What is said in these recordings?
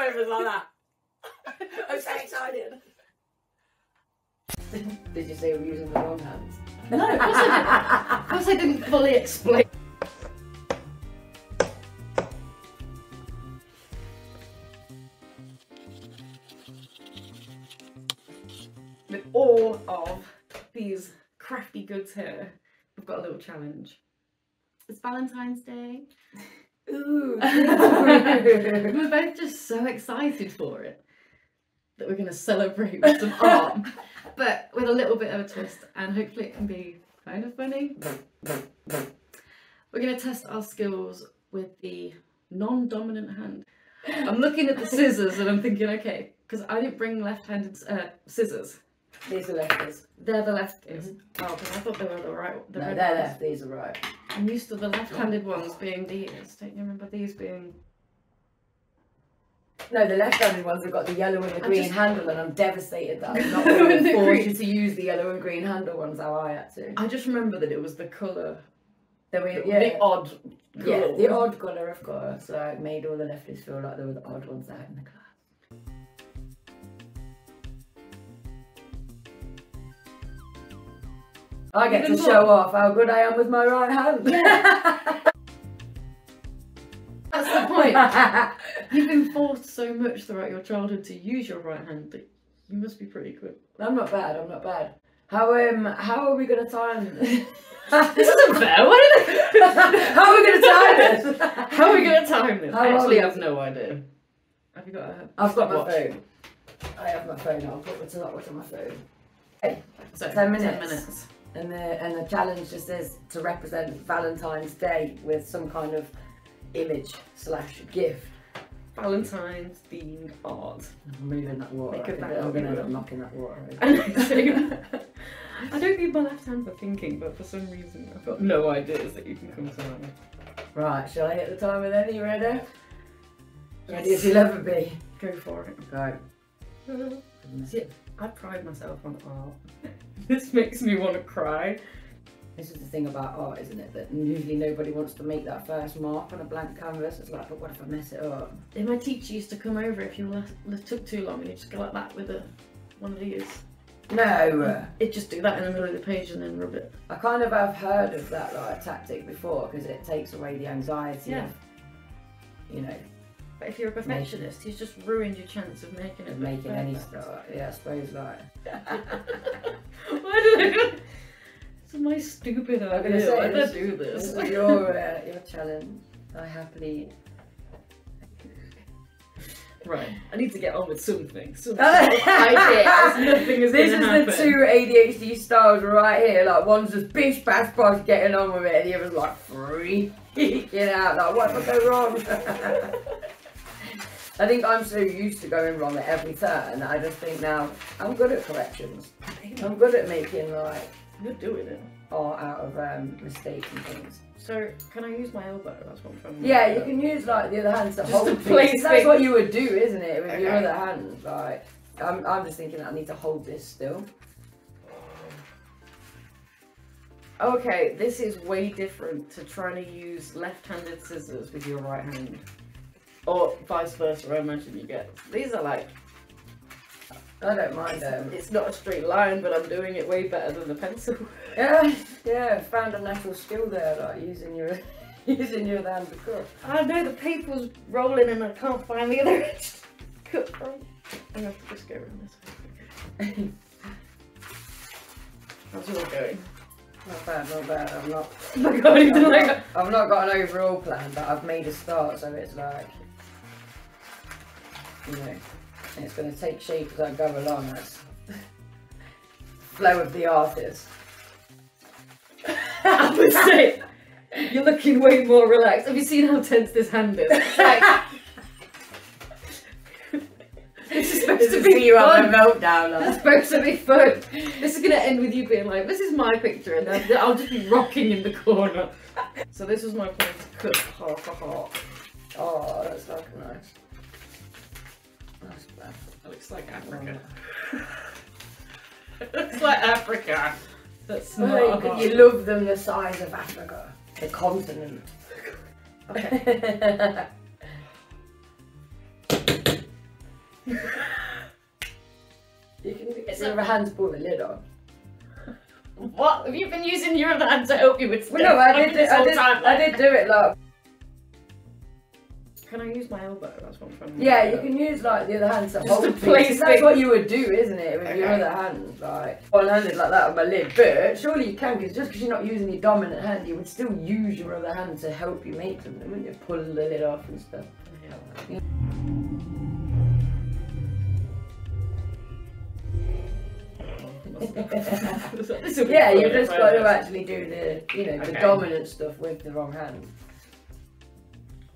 like that. I'm so excited. Did you say we're using the wrong hands? No, of course I didn't. Of course I didn't fully explain. With all of these crafty goods here, we've got a little challenge. It's Valentine's Day. Ooh. we're both just so excited for it that we're going to celebrate with some art, but with a little bit of a twist, and hopefully it can be kind of funny. We're going to test our skills with the non dominant hand. I'm looking at the scissors and I'm thinking, okay, because I didn't bring left handed uh, scissors. These are lefties. They're the lefties. Oh, because I thought they were the right. The No, they're ones. left. These are right. I'm used to the left-handed oh. ones being these. Don't you remember these being? No, the left-handed ones have got the yellow and the I'm green just- handle, and I'm devastated that I'm not going the to green. to use the yellow and green handle ones how I had to. I just remember that it was the colour, Then we, the, yeah, the odd. yeah, the odd colour, of course. So it made all the lefties feel like they were the odd ones out in the class. I get to Even show off how good I am with my right hand. That's the point. You've been forced so much throughout your childhood to use your right hand that you must be pretty good. I'm not bad. I'm not bad. How um how are we gonna time? This this isn't fair. What did I... how are we gonna time this? How are we going to time this? How I actually have no idea. Have you got a? I've got my phone. I have my phone. I'll put the watch on my phone. So, 10 minutes. 10 minutes. And the and the challenge just is to represent Valentine's Day with some kind of image slash gift. Valentine's themed art. I'm moving that water. Make I think that I'm gonna end up knocking that water. over. I know. I don't need my left hand for thinking, but for some reason I've got no ideas that you can come to mind. right, shall I hit the timer then? Are you ready? Ready as you'll ever be. Go for it. Uh-huh. Go. See, I pride myself on art. this makes me want to cry. This is the thing about art, isn't it? That usually nobody wants to make that first mark on a blank canvas. It's like, but what if I mess it up? And my teacher used to come over if you left, left- took too long, and you just go like that with a one of these. No. It'd just do that in the middle of the page and then rub it. I kind of have heard of that like tactic before because it takes away the anxiety Yeah. of, you know, But if you're a perfectionist, he's just ruined your chance of making it. making any stuff. Yeah, I suppose like. Why did I? This is my stupid I'm gonna idea. say Why did I this- do This this? is your uh, your challenge. I happily. Right, I need to get on with something. Some this ideas. Nothing is is gonna happen. the two ADHD styles right here. Like one's just bish bash bosh getting on with it, and the other's like freaking out. Like what if I go wrong? I think I'm so used to going wrong at every turn. that I just think now I'm good at corrections. I'm good at making like You're doing it. art out of um, mistakes and things. So, can I use my elbow? That's what I'm trying Yeah, you can use like the other hand to Just hold to place That's what you would do, isn't it? With your other hand, like I'm, I'm just thinking I need to hold this still. Okay, this is way different to trying to use left-handed scissors with your right hand. Or vice versa, I imagine you get. These are like, I don't mind them. it's not a straight line, but I'm doing it way better than the pencil. Yeah, yeah. Found a natural skill there, like using your using your hand to cut. I know the paper's rolling and I can't find the other edge. to cut from. I'm gonna just go around this way. How's yours going? Not bad, not bad. I'm not. Oh god, he's like, I've not got an overall plan, but I've made a start, so it's like, you know, and it's going to take shape as I go along. That's flow of the artist. I would say, you're looking way more relaxed. Have you seen how tense this hand is? It's like, this is supposed This to is be you fun. having a meltdown. It's supposed to be fun. This is gonna end with you being like, "This is my picture," and then I'll just be rocking in the corner. So this was my plan to cut half a heart. Oh, that's like nice. That's looks like Africa. it looks like Africa. That's not. Well, a you love them the size of Africa, the continent. Okay. You can get It's your a- other hand to pull the lid on. What? Have you been using your other hand to help you with Well, no, I stuff did. this I did. I did do it like. Can I use my elbow? That's what I'm trying to Yeah, you can use like the other hand to hold place That's what you would do, isn't it, with your Okay. other hand? Like one handed like that on my lid. But surely you can, because just because you're not using your dominant hand, you would still use your other hand to help you make something, wouldn't you? Pull the lid off and stuff. Yeah. yeah, you just got to actually do the, you know, the Okay. dominant stuff with the wrong hand.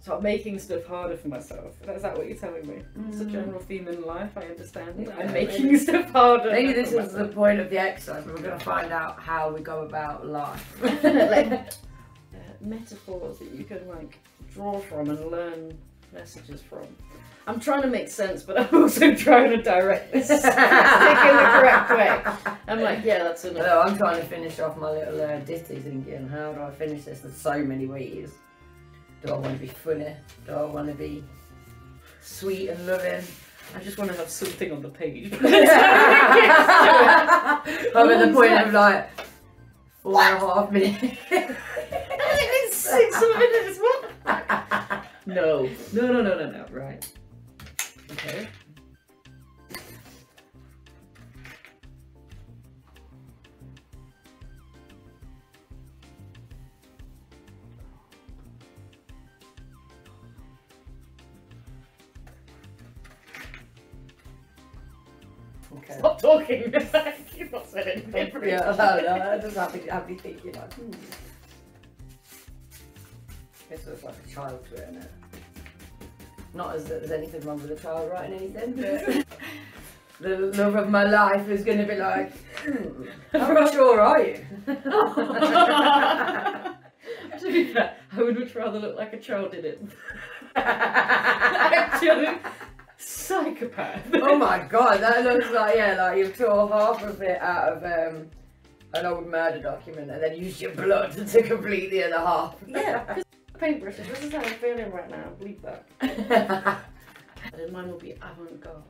Stop making stuff harder for myself. Is that what you're telling me? It's a Mm. general theme in life, I understand. Yeah, I'm maybe. making stuff harder. Maybe this is the point of the exercise. We're going to find out how we go about life. Definitely. Uh, metaphors that you can like draw from and learn messages from. I'm trying to make sense, but I'm also trying to direct this in the correct way. I'm like, yeah, that's enough. Hello, I'm trying to finish off my little uh, ditty thinking, how do I finish this? There's so many ways. Do I want to be funny? Do I want to be sweet and loving? I just want to have something on the page. I'm at the point of like four and a half minutes. Six minutes. What? No. No, no, no, no, no. Right. Okay. Stop talking. You've not said anything. for Yeah, it. no, no, I just have to, have thinking like, hmm. This looks like a child to it. Not as there's anything wrong with a child writing anything, but the love of my life is going to be like, hmm, how mature are you? to be fair, I would much rather look like a child in it. Actually, psychopath. oh my god, that looks like, yeah, like you tore half of it out of um, an old murder document and then used your blood to complete the other half. Yeah, because paintbrushes. This is how I'm feeling right now. Believe that. And then mine will be avant-garde.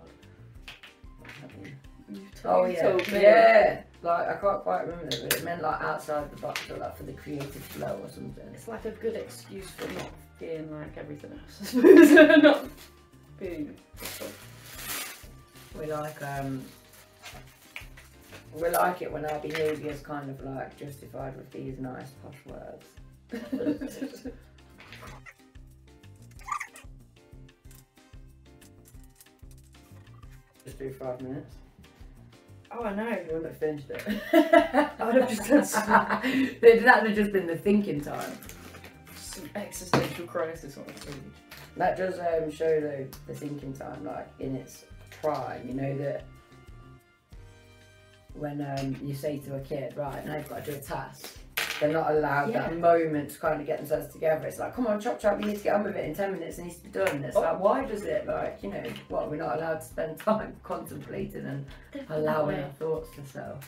You've told- Oh you yeah, told me. yeah. Like I can't quite remember it, but it meant like outside the box or like for the creative flow or something. It's like a good excuse for not being like everything else. Not We like um, we like it when our behaviour is kind of like justified with these nice posh words. Just do five minutes. Oh, I know. You wouldn't have finished it. I would have just done some, that would have just been the thinking time. some existential crisis on the stage. That does um, show though the thinking time, like in its prime. You know that when um, you say to a kid, right, now you've got to do a task, they're not allowed Yeah. that moment to kind of get themselves together. It's like, come on, chop chop, you need to get on with it in ten minutes. It needs to be done. It's Oh. like, why does it like, you know, what we're not allowed to spend time contemplating and allowing our thoughts to settle.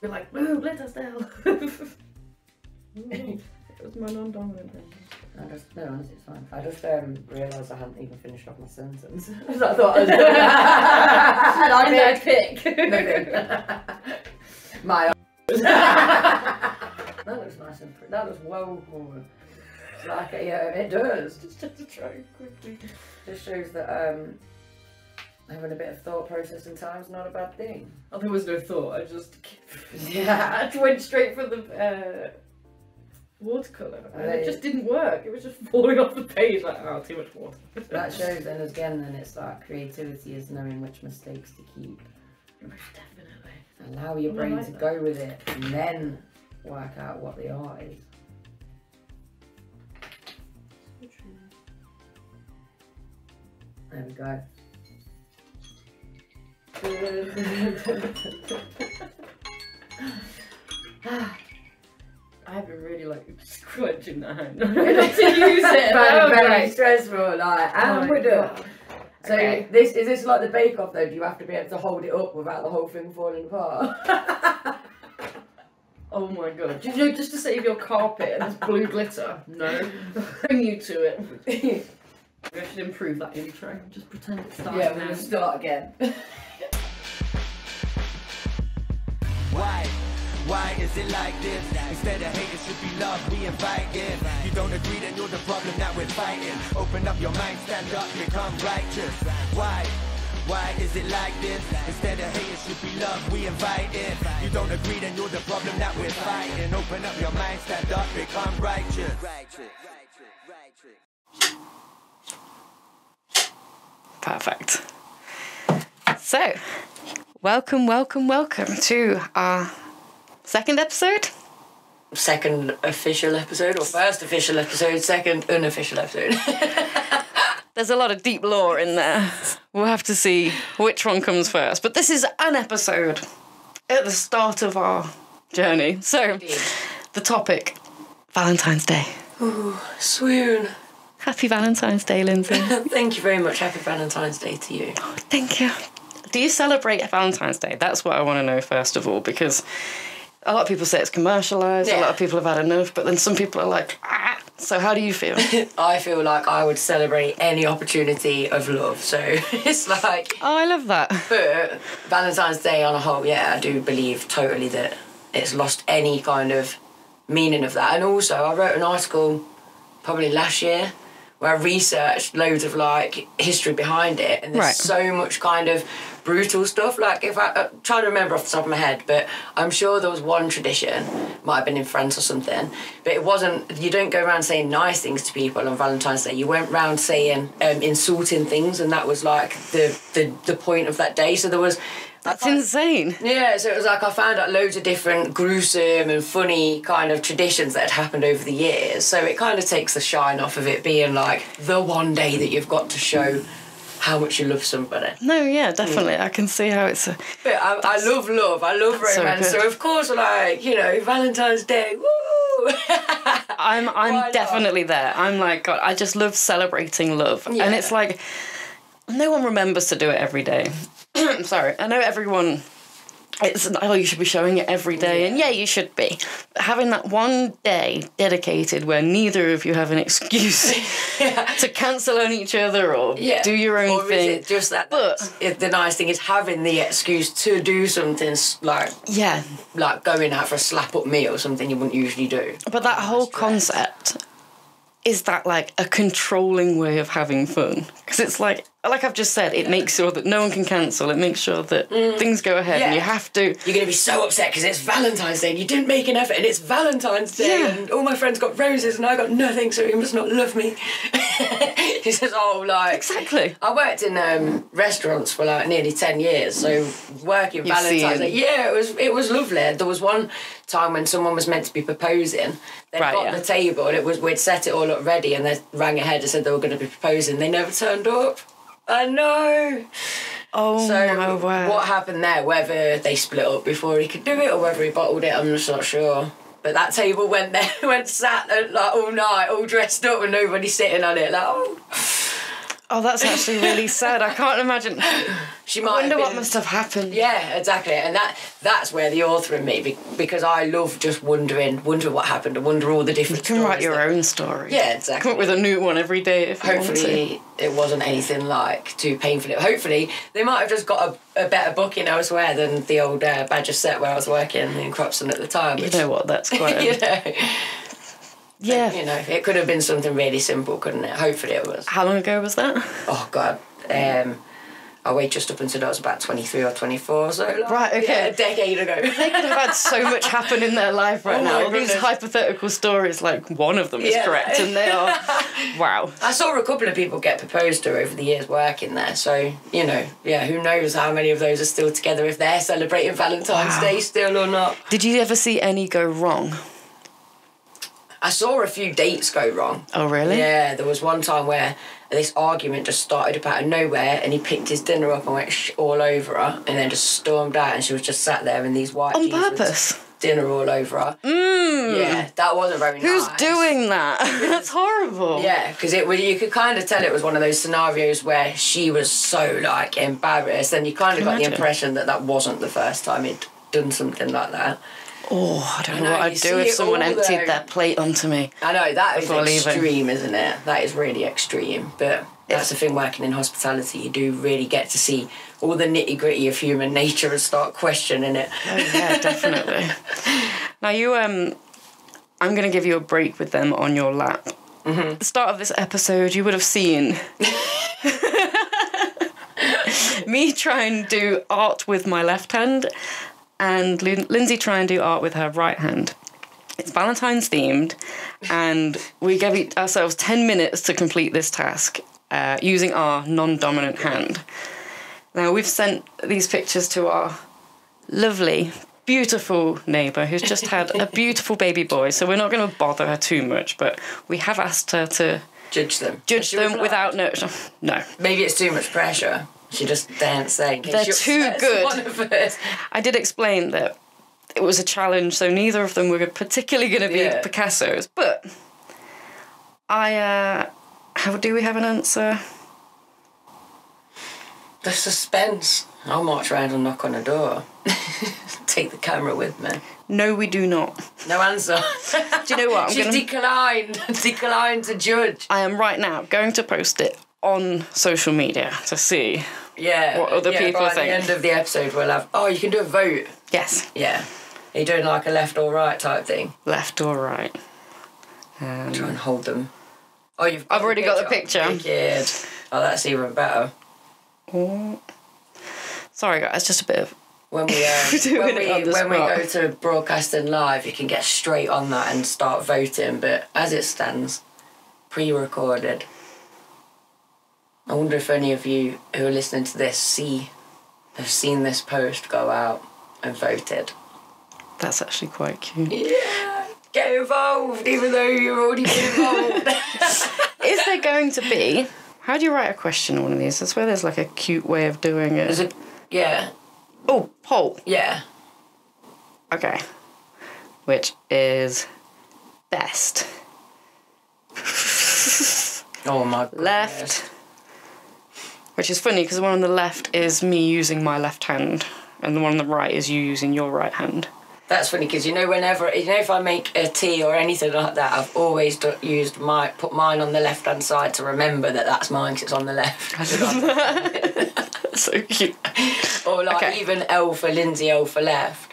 We're like, move, let us down. it was my non-dominant thing. I just, no, honestly, it's fine. I just um, realised I hadn't even finished off my sentence. so I thought I was And I pick. Nothing. My that looks nice and pretty. That looks well forward. It's like a, yeah, it does. Just have to try quickly. Just shows that um, having a bit of thought processing time is not a bad thing. Oh, there was no thought. I just Yeah. I just went straight for the uh, watercolor, and it just didn't work. It was just falling off the page like, oh, too much water. That shows then again then it's like creativity is knowing which mistakes to keep. Most definitely. Allow your brain like to that. go with it and then work out what the art is. There we go. I've been really like scrunching that hand. I don't know to use it. very, Oh, very stressful. Like, oh and Oh, we're done. So Okay. this is this like the Bake Off though? Do you have to be able to hold it up without the whole thing falling apart? Oh my god. You know just to save your carpet and this blue glitter? No. Bring you to it. I should improve that intro. Just pretend it's starting Yeah, gonna start again. Why is it like this? Instead of hate, it should be love we invite in. You don't agree, then you're the problem that we're fighting. Open up your mind, stand up, become righteous. Why? Why is it like this? Instead of hate, it should be love we invite in. You don't agree, then you're the problem that we're fighting. Open up your mind, stand up, become righteous. Perfect. So, welcome, welcome, welcome to our second episode. Second official episode, or first official episode, second unofficial episode. There's a lot of deep lore in there. We'll have to see which one comes first. But this is an episode at the start of our journey. So, the topic Valentine's Day. Ooh, swoon. Happy Valentine's Day, Lindzi. Thank you very much. Happy Valentine's Day to you. Thank you. Do you celebrate Valentine's Day? That's what I want to know first of all, because a lot of people say it's commercialized. A lot of people have had enough, but then some people are like, ah. So how do you feel? I feel like I would celebrate any opportunity of love. So it's like, oh, I love that. but Valentine's Day on a whole, yeah, I do believe totally that it's lost any kind of meaning of that. And also, I wrote an article probably last year where I researched loads of like history behind it, and there's Right. so much kind of brutal stuff. Like if I I'm trying to remember off the top of my head, but I'm sure there was one tradition, might have been in France or something, but it wasn't. You don't go around saying nice things to people on Valentine's Day. You went round saying um, insulting things, and that was like the the the point of that day. So there was. That's insane. yeah, so it was like I found out loads of different gruesome and funny kind of traditions that had happened over the years. So it kind of takes the shine off of it being like the one day that you've got to show how much you love somebody. No, yeah, definitely. I can see how it's a. But I, I love love, I love That's so romance. So, of course, like you know, Valentine's Day, woo! I'm I'm definitely there. I'm like God. I just love celebrating love, Yeah. and it's like no one remembers to do it every day. I'm sorry. I know everyone. It's oh, you should be showing it every day, and yeah, you should be. But having that one day dedicated where neither of you have an excuse to cancel on each other or yeah. do your own or thing. Is it just that? But- it, the nice thing is having the excuse to do something like Yeah, like going out for a slap up meal, or something you wouldn't usually do. But that whole concept is that like a controlling way of having fun because it's like like I've just said it makes sure that no one can cancel it makes sure that things go ahead and Mm. You have to You're gonna be so upset because it's Valentine's Day and you didn't make an effort and it's Valentine's Day Yeah. and all my friends got roses and I got nothing, so he must not love me. he says, "Oh, like exactly I worked in um, restaurants for like nearly ten years, so working You've Valentine's Day, yeah, it was it was lovely. There was one time when someone was meant to be proposing. They Right, got yeah. the table. It was we'd set it all up ready, and they rang ahead and said they were going to be proposing. They never turned up. I know. oh So my word what happened there? Whether they split up before he could do it or whether he bottled it, I'm just not sure. But that table went there, went sat like all night, all dressed up, and nobody sitting on it. Like, oh, oh that's actually really sad I can't imagine she I might. wonder what must have happened Yeah, exactly, and that that's where the author in me, because I love just wondering, wondering what happened, and wonder all the different. you can write your that- own story Yeah, exactly. come up with a new one every day if you want to Hopefully, it wasn't anything like too painful. Hopefully, they might have just got a, a better booking elsewhere than the old uh, Badger set where I was working in Cropston at the time. you know what that's quite a, you know, yeah you know, it could have been something really simple, couldn't it? Hopefully, it was. how long ago was that Oh God, um, I waited just up until I was about twenty three or twenty four, so like, Right, okay. yeah, a decade ago. they could have had so much happen in their life right Oh now. All these hypothetical stories, like one of them is correct, and they are wow. I saw a couple of people get proposed to over the years working there, so you know, yeah, who knows how many of those are still together if they're celebrating Valentine's Wow. Day still or not. Did you ever see any go wrong? I saw a few dates go wrong. Oh really? Yeah, there was one time where this argument just started up out of nowhere, and he picked his dinner up and went sh- all over her, and then just stormed out, and she was just sat there in these white On purpose. dinner all over her. Mm. Yeah, that wasn't very Who's nice. doing that? That's horrible. Yeah, because it was you could kind of tell it was one of those scenarios where she was so like embarrassed, and you kind of got the impression that that wasn't the first time he'd done something like that. Oh, I don't know, know, what I'd do if someone emptied though. their plate onto me. I know that is Before leaving. extreme, isn't it? That is really extreme. But that's the thing working in hospitality. You do really get to see all the nitty gritty of human nature and start questioning it. Oh yeah, definitely. now you um, I'm gonna give you a break with them on your lap. At the start of this episode, you would have seen me try and do art with my left hand, and Lin- Lindzi try and do art with her right hand. It's Valentine's themed, and we gave ourselves ten minutes to complete this task uh, using our non-dominant hand. Now we've sent these pictures to our lovely, beautiful neighbour who's just had a beautiful baby boy. So we're not going to bother her too much, but we have asked her to Judge them. judge them replied. without no, no. Maybe it's too much pressure. She just case They're too good. One of us. I did explain that it was a challenge, so neither of them were particularly going to be Yeah. Picassos. But I, uh, how do we have an answer? The suspense. I'll march round and knock on a door. Take the camera with me. No, we do not. No answer. Do you know what? I'm She's gonna- declined. declined to judge. I am right now going to post it on social media to see. Yeah. What other yeah, people by think. the end of the episode, we'll have. Oh, you can do a vote. Yes, Yeah. Are you doing like a left or right type thing? left or right. Um, Try and hold them. Oh, you've. I've already got the picture. Wicked. Oh, that's even better. oh. Sorry, guys, just a bit of. When we um, when we when we go to broadcasting live, you can get straight on that and start voting. But as it stands, pre-recorded. I wonder if any of you who are listening to this see have seen this post go out and voted. That's actually quite cute. Yeah, get involved, even though you've already been involved. Is there going to be? How do you write a question on one of these? That's where there's like a cute way of doing There's it. yeah, Oh, poll. yeah. Okay. Which is best Oh my goodness. left. Which is funny because the one on the left is me using my left hand, and the one on the right is you using your right hand. That's funny because you know whenever you know if I make a tea or anything like that, I've always do, used my put mine on the left hand side to remember that that's mine because it's on the left. so cute. or like Okay. even L for Lindzi, L for left,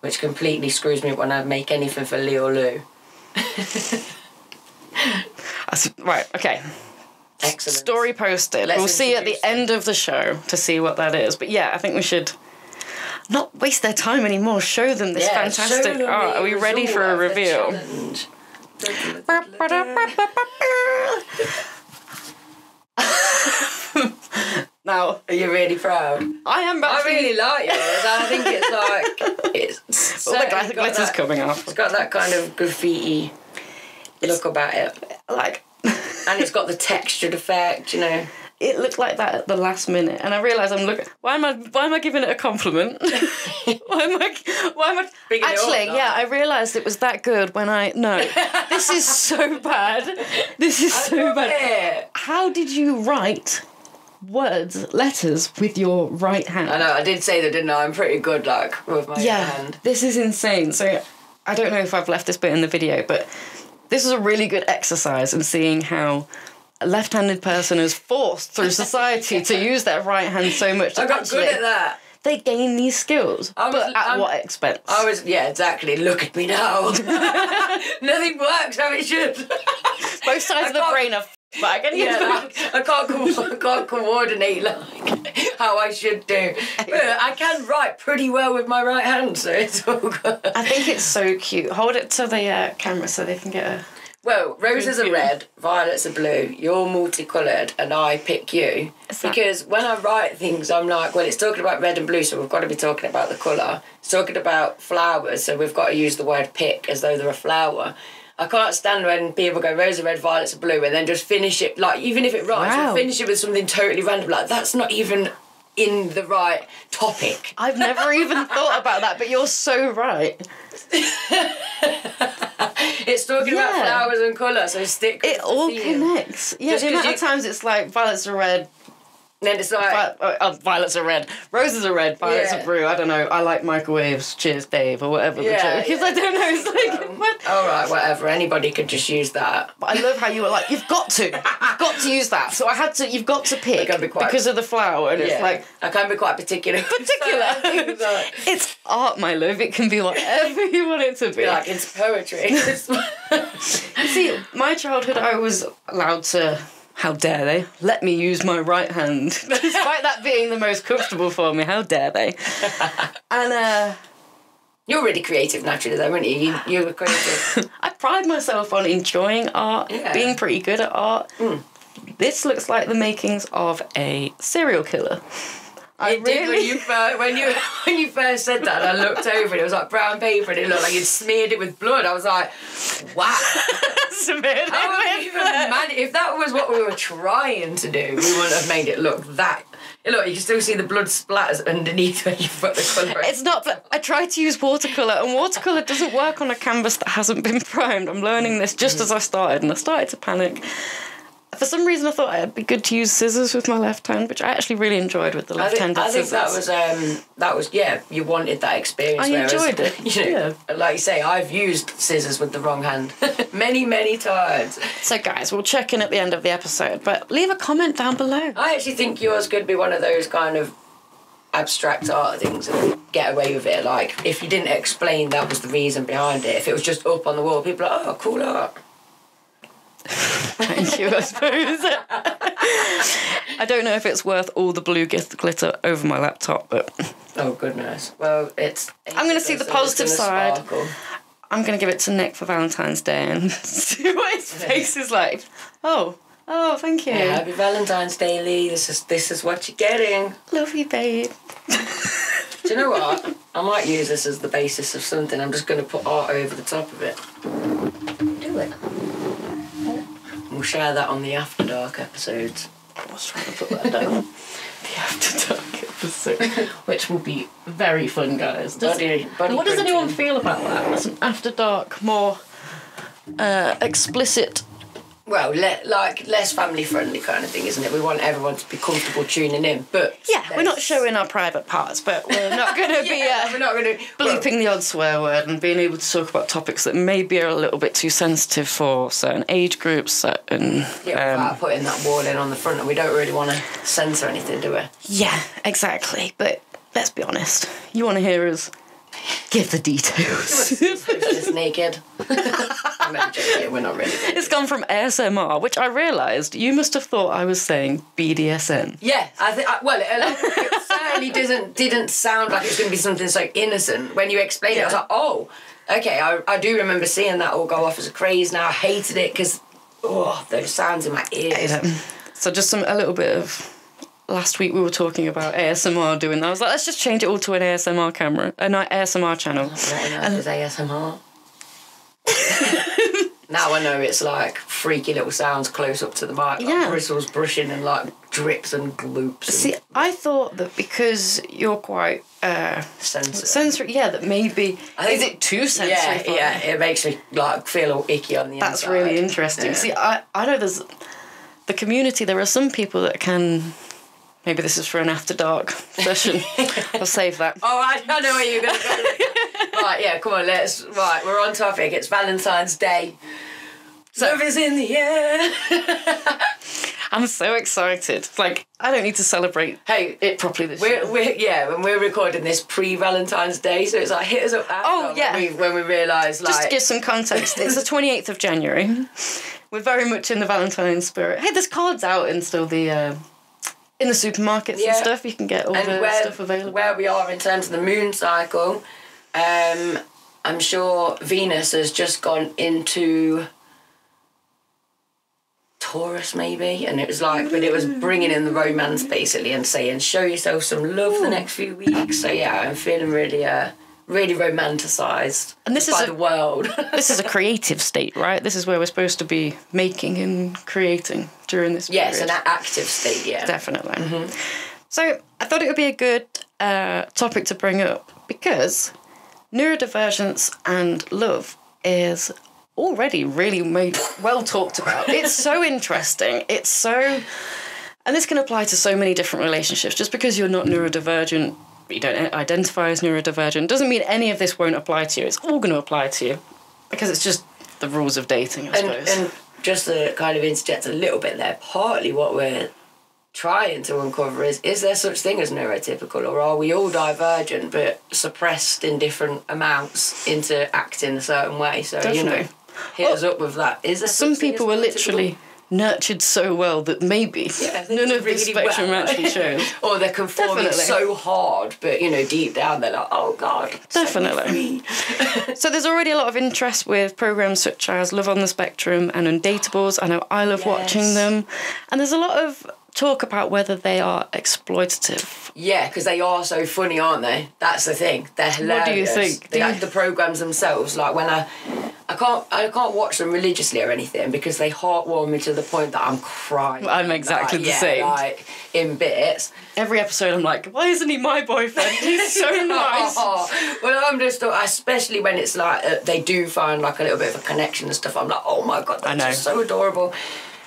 which completely screws me up when I make anything for Lee or Lou. Right. Okay. Excellent. Story posted. Let's we'll see at the them. end of the show to see what that is. But yeah, I think we should not waste their time anymore. Show them this Yeah, fantastic them art. Are we ready for a reveal? now, Are you really proud? I am I really like yours. I think it's like it's all the glitter's that- coming off. It's got that kind of graffiti look about it, Like, and it's got the textured effect. You know. it looked like that at the last minute, and I realised I'm looking. Why am I? Why am I giving it a compliment? why am I? Why am I? Bigging it up, Actually, yeah, I realised it was that good when I. No, this is so bad. This is so bad. Yeah. How did you write words, letters with your right hand? I know. I did say that, didn't I? I'm pretty good, like with my yeah, hand. this is insane. So I don't know if I've left this bit in the video, but this is a really good exercise in seeing how a left-handed person is forced through society to use their right hand so much I got good at that. they gain these skills. I was- but at I'm- what expense? I was, yeah, exactly. Look at me now. Nothing works how it should. Both sides I of the brain are f- back. And yeah, like, I can't, co- I can't coordinate like how I should do. But I can write pretty well with my right hand, so it's all good. I think it's so cute. Hold it to the uh, camera so they can get a. Well, roses are red, violets are blue. You're multicoloured, and I pick you that- because when I write things, I'm like, well, it's talking about red and blue, so we've got to be talking about the colour. It's talking about flowers, so we've got to use the word pick as though they're a flower. I can't stand when people go rose are red, violets are blue, and then just finish it like even if it rhymes, Wow. finish it with something totally random. Like that's not even in the right topic. I've never even thought about that, but you're so right. It's talking about flowers and colour, so stick. with It all theme. connects. Yeah, Just the amount of times it's like violets are red, then it's like, Vi- oh, oh, violets are red. Roses are red. Violets Yeah. are blue. I don't know. I like microwaves. Cheers, Dave, or whatever. Yeah, Because yeah. I don't know. It's like, um, what? all right, whatever. Anybody could just use that. But I love how you were like, you've got to, you've got to use that. So I had to, you've got to pick be quite- because of the flower, and it's like I can be quite particular. particular. Like, it's art, my love. It can be whatever you want it to be. like it's poetry. See, my childhood, I was allowed to. How dare they let me use my right hand, despite that being the most comfortable for me? How dare they? And uh, You're really creative naturally, though, weren't you? You, were creative. I pride myself on enjoying art, Yeah. being pretty good at art. This looks like the makings of a serial killer. I It did when you first when you when you first said that. And I looked over and it was like brown paper, and it looked like you'd smeared it with blood. I was like, wow. Smeared it with blood. man- if that was what we were trying to do, we wouldn't have made it look that. Look, you can still see the blood splatters underneath where you put the colour. It's not, but I tried to use watercolour, and watercolour doesn't work on a canvas that hasn't been primed. I'm learning this just mm. as I started, and I started to panic. For some reason, I thought it'd be good to use scissors with my left hand, which I actually really enjoyed with the I think, I think that was um that was yeah you wanted that experience. I whereas, enjoyed it, You know, like you say, I've used scissors with the wrong hand many many times. So, guys, we'll check in at the end of the episode, but leave a comment down below. I actually think yours could be one of those kind of abstract art things and get away with it. Like if you didn't explain that was the reason behind it, if it was just up on the wall, people are like, oh, cool art. Thank you, I suppose. I don't know if it's worth all the blue glitter over my laptop, but Oh goodness. Well, it's. I'm gonna see the positive side. sparkle. I'm gonna give it to Nick for Valentine's Day and see what his face is like. Oh, oh, thank you. Yeah, happy Valentine's Day, Lee. This is this is what you're getting. Love you, babe. Do you know what? I might use this as the basis of something. I'm just going to put art over the top of it. Do it. We'll share that on the After Dark episodes. I was trying to put that down. the After Dark episode, which will be very fun, guys. Does- Body, body what does anyone feel about that? As an After Dark, more uh, explicit. Well, le- like less family friendly kind of thing, isn't it? We want everyone to be comfortable tuning in, but Yeah, we're not showing our private parts, but we're not going to be uh, we're not going to bleeping the odd swear word and being able to talk about topics that maybe are a little bit too sensitive for certain age groups, certain. Yeah, um, without putting that wall in on the front, and we don't really want to censor anything, do we? yeah, exactly. But let's be honest, you want to hear us give the details. It's naked. I'm only joking. We're not really. it's gone from ASMR, which I realised you must have thought I was saying BDSM. Yeah, I think. Well, it, it certainly didn't didn't sound like it was going to be something so innocent. When you explained it, I was like, oh, okay. I, I do remember seeing that all go off as a craze. Now I hated it because oh, those sounds in my ears. So just some a little bit of. Last week we were talking about ASMR doing that. I was like, let's just change it all to an ASMR camera, an ASMR channel. What on is ASMR? now I know it's like freaky little sounds close up to the mic, like Yeah. bristles brushing and like drips and gloops. And See, I thought that because you're quite uh, sensitive. sensory, yeah, that maybe I think- is it too sensory? yeah, yeah, it makes me like feel all icky on the That's inside. really interesting. Yeah. See, I I know there's the community. There are some people that can. Maybe this is for an after dark session. I'll save that. Oh, I, I know where you're going to go. right, yeah, come on, let's. Right, we're on topic. It's Valentine's Day. Love is in the air. I'm so excited. Like I don't need to celebrate hey, it properly this we're, year. we're yeah, when we're recording this pre Valentine's Day, so it's like hit us up Oh, when yeah. we, when we realise like Just to give some context, it's the 28th of January. We're very much in the Valentine's spirit. Hey, there's cards out and still the uh, in the supermarkets Yeah. and stuff. You can get all and the where, stuff available. where we are in terms of the moon cycle, um, I'm sure Venus has just gone into Taurus, maybe, and it was like, but it was bringing in the romance basically and saying, show yourself some love the next few weeks. So yeah, I'm feeling really, uh, really romanticized And this is a- the world. this is a creative state, right? This is where we're supposed to be making and creating during this yes, period. an active state. Yeah, Definitely. So I thought it would be a good uh, topic to bring up because neurodivergence and love is already really made, well talked about. It's so interesting. It's so. and this can apply to so many different relationships. Just because you're not neurodivergent, you don't identify as neurodivergent, doesn't mean any of this won't apply to you. It's all going to apply to you because it's just the rules of dating, I and, suppose. and just to kind of interject a little bit there, partly what we're trying to uncover is is there such thing as neurotypical or are we all divergent but suppressed in different amounts into acting a certain way so you know Definitely. hit us up with that is there Some people were literally nurtured so well that maybe Yeah, none of really spectrum well. actually shows. or they're conforming Definitely. so hard but you know deep down they're like oh god Definitely. So there's already a lot of interest with programs such as Love on the Spectrum and Undateables. I know I love watching them. And there's a lot of talk about whether they are exploitative. Yeah, because they are so funny, aren't they? That's the thing. They're hilarious. What do you think? Do you- like, the programs themselves, like when I, I can't, I can't watch them religiously or anything because they heartwarm me to the point that I'm crying. I'm exactly Like, the yeah, same. Like in bits. Every episode I'm like, why isn't he my boyfriend? He's so nice. Oh, well, I'm just, especially when it's like uh, they do find like a little bit of a connection and stuff. I'm like, oh my god, that's know. just so adorable.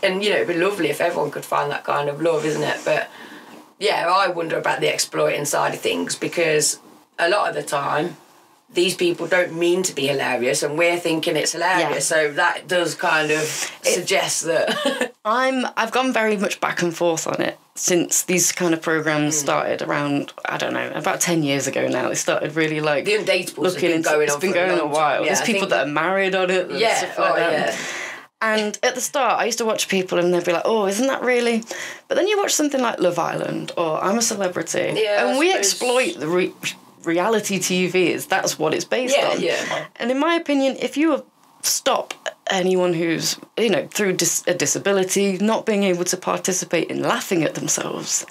And you know, it'd be lovely if everyone could find that kind of love, isn't it? But yeah, I wonder about the exploiting side of things because a lot of the time these people don't mean to be hilarious and we're thinking it's hilarious Yeah. so that does kind of suggest that I'm I've gone very much back and forth on it since these kind of programs hmm. started around I don't know about ten years ago now. They started really like the undateables looking been into going it's on been going a while. Yeah, There's I people that are married on it. and yeah like oh yeah And at the start, I used to watch people and they'd be like, oh, isn't that really? But then you watch something like Love Island or I'm a Celebrity. Yeah, I and we suppose- exploit the re- reality TV, is that's what it's based yeah on. yeah And in my opinion, if you stop anyone who's, you know, through dis- a disability, not being able to participate in laughing at themselves,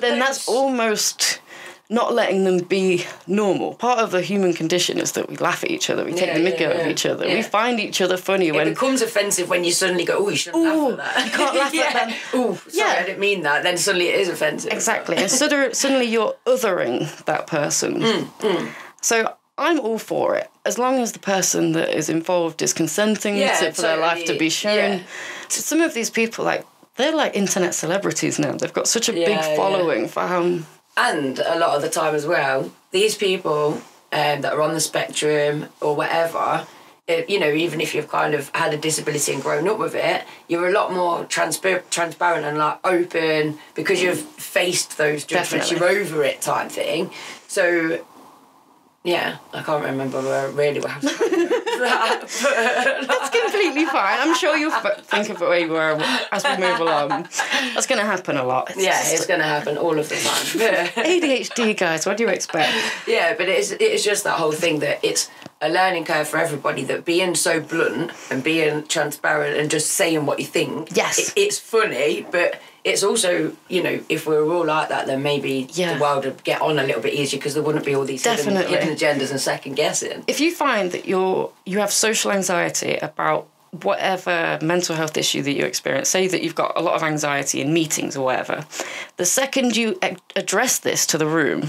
then that's almost not letting them be normal. Part of the human condition is that we laugh at each other, we take Yeah, the mick yeah, out of each other, we find each other funny when It when becomes offensive when you suddenly go, oh, you shouldn't Ooh, laugh at that. you can't laugh at yeah. them. Ooh, sorry, Yeah. I didn't mean that. Then suddenly it is offensive. Exactly. And suddenly, suddenly you're othering that person. Mm, So I'm all for it. As long as the person that is involved is consenting Yeah, to, for their life to be shown. Yeah. So some of these people, like, they're like internet celebrities now. They've got such a Yeah, big yeah. following for how. And a lot of the time as well, these people um, that are on the spectrum or whatever, it, you know, even if you've kind of had a disability and grown up with it, you're a lot more transpar- transparent and like open because you've faced those judgments. Definitely. You're over it, type thing. So. Yeah, I can't remember where really what I was going with that. but- That's completely fine. I'm sure you'll f- think of it where you were as we move along. That's going to happen a lot. It's yeah, just- it's going to happen all of the time. ADHD, guys, what do you expect? Yeah, but it's it's just that whole thing that it's a learning curve for everybody. That being so blunt and being transparent and just saying what you think. Yes. it, it's funny, but it's also you know if we were all like that, then maybe Yeah. the world would get on a little bit easier because there wouldn't be all these hidden, hidden agendas and second guessing. if you find that you're you have social anxiety about whatever mental health issue that you experience say that you've got a lot of anxiety in meetings or whatever the second you address this to the room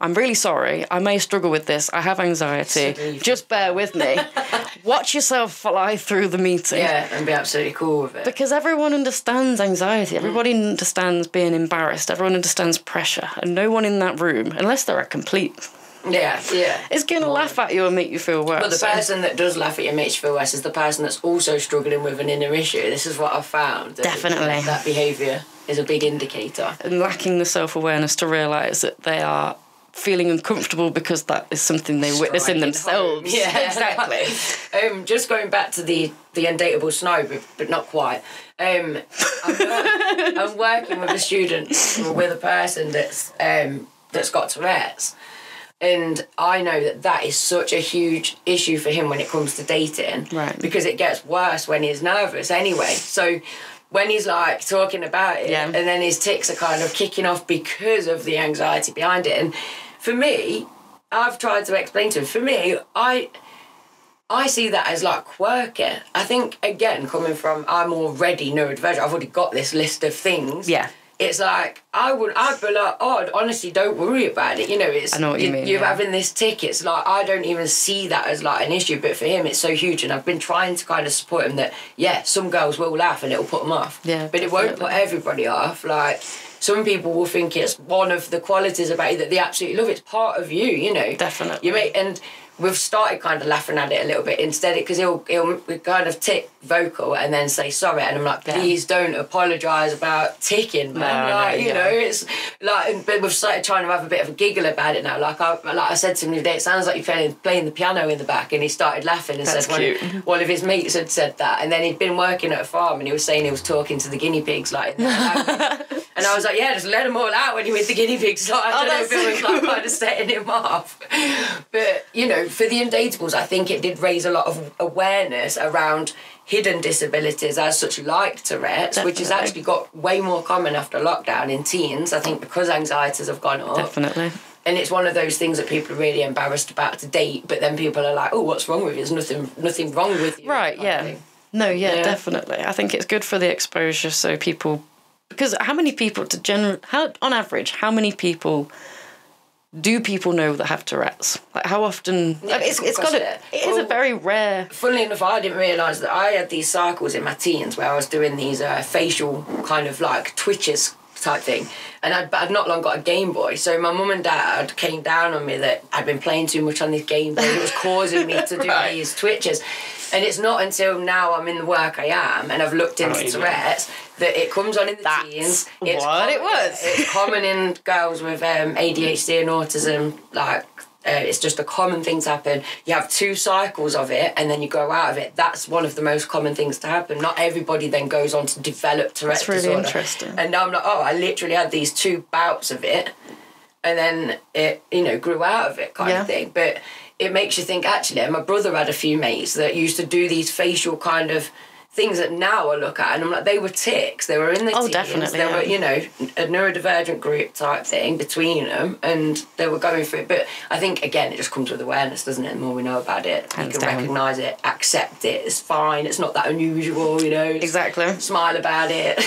i'm really sorry i may struggle with this i have anxiety just bear with me watch yourself fly through the meeting Yeah, and be absolutely cool with it. because everyone understands anxiety everybody mm. understands being embarrassed everyone understands pressure and no one in that room unless they're a complete yeah, yeah. is going to laugh at you and make you feel worse But the So- person that does laugh at you and makes you feel worse is the person that's also struggling with an inner issue. This is what I've found. that- Definitely. That behaviour is a big indicator. and lacking the self awareness to realise that they are feeling uncomfortable because that is something they witness in themselves. home. Yeah, exactly. um, just going back to the the Undateables show, but, but not quite. Um, I'm, wor- I'm working with a student with a person that's um, that's got Tourette's, and I know that that is such a huge issue for him when it comes to dating, Right. Because it gets worse when he's nervous anyway. So. When he's like talking about it, Yeah. and then his tics are kind of kicking off because of the anxiety behind it. And for me, I've tried to explain to him. For me, I I see that as like quirky. I think again, coming from I'm already neurodivergent. I've already got this list of things. Yeah. it's like I would I'd be like, oh honestly don't worry about it. You know, it's I know what you mean, You're yeah. having this tic, it's like I don't even see that as like an issue, but for him it's so huge and I've been trying to kind of support him that yeah, some girls will laugh and it'll put them off. Yeah, But it won't put everybody off. Like some people will think it's one of the qualities about you that they absolutely love. It's part of you, you know. Definitely. You may and we've started kind of laughing at it a little bit instead because he'll he'll kind of tic vocal and then say sorry and I'm like Yeah. please don't apologise about ticking man No, no, like you yeah. know it's like but we've started trying to have a bit of a giggle about it now like I like I said to him the other day it sounds like you're playing playing the piano in the back and he started laughing and That's said one, cute. one of his mates had said that and then he'd been working at a farm and he was saying he was talking to the guinea pigs like in the language. and I was like yeah just let them all out when you're with the guinea pigs like, I Oh, don't know if it so was like kind of setting him off but you know for the undateables I think it did raise a lot of awareness around hidden disabilities as such like Tourette's which has actually got way more common after lockdown in teens I think because anxieties have gone up Definitely. and it's one of those things that people are really embarrassed about to date but then people are like oh what's wrong with you there's nothing nothing wrong with you Right, yeah. thing. No, yeah, Yeah. definitely. I think it's good for the exposure so people because how many people to general how on average, how many people do people know that have Tourette's? Like how often Yeah, it's it's got a, it is a very rare Funnily enough, I didn't realise that I had these cycles in my teens where I was doing these uh, facial kind of like twitches type thing. And I'd, but I'd not long got a Game Boy. So my mum and dad came down on me that I'd been playing too much on this Game Boy. It was causing me to do Right. these twitches. And it's not until now I'm in the work I am and I've looked into you. Tourette's that it comes on in the That's teens. what it was. It's common in girls with um, ADHD and autism. Like, uh, it's just a common thing to happen. You have two cycles of it, and then you grow out of it. That's one of the most common things to happen. Not everybody then goes on to develop Tourette's That's really disorder. interesting. And now I'm like, oh, I literally had these two bouts of it, and then it, you know, grew out of it, kind Yeah. of thing. But it makes you think. Actually, my brother had a few mates that used to do these facial kind of things that now I look at and I'm like they were tics. They were in the Oh, teens. definitely, they were you know a neurodivergent group type thing between them and they were going through it. But I think again it just comes with awareness doesn't it? The more we know about it Hands you can down. recognise it accept it. It's fine. It's not that unusual you know? Exactly. smile about it.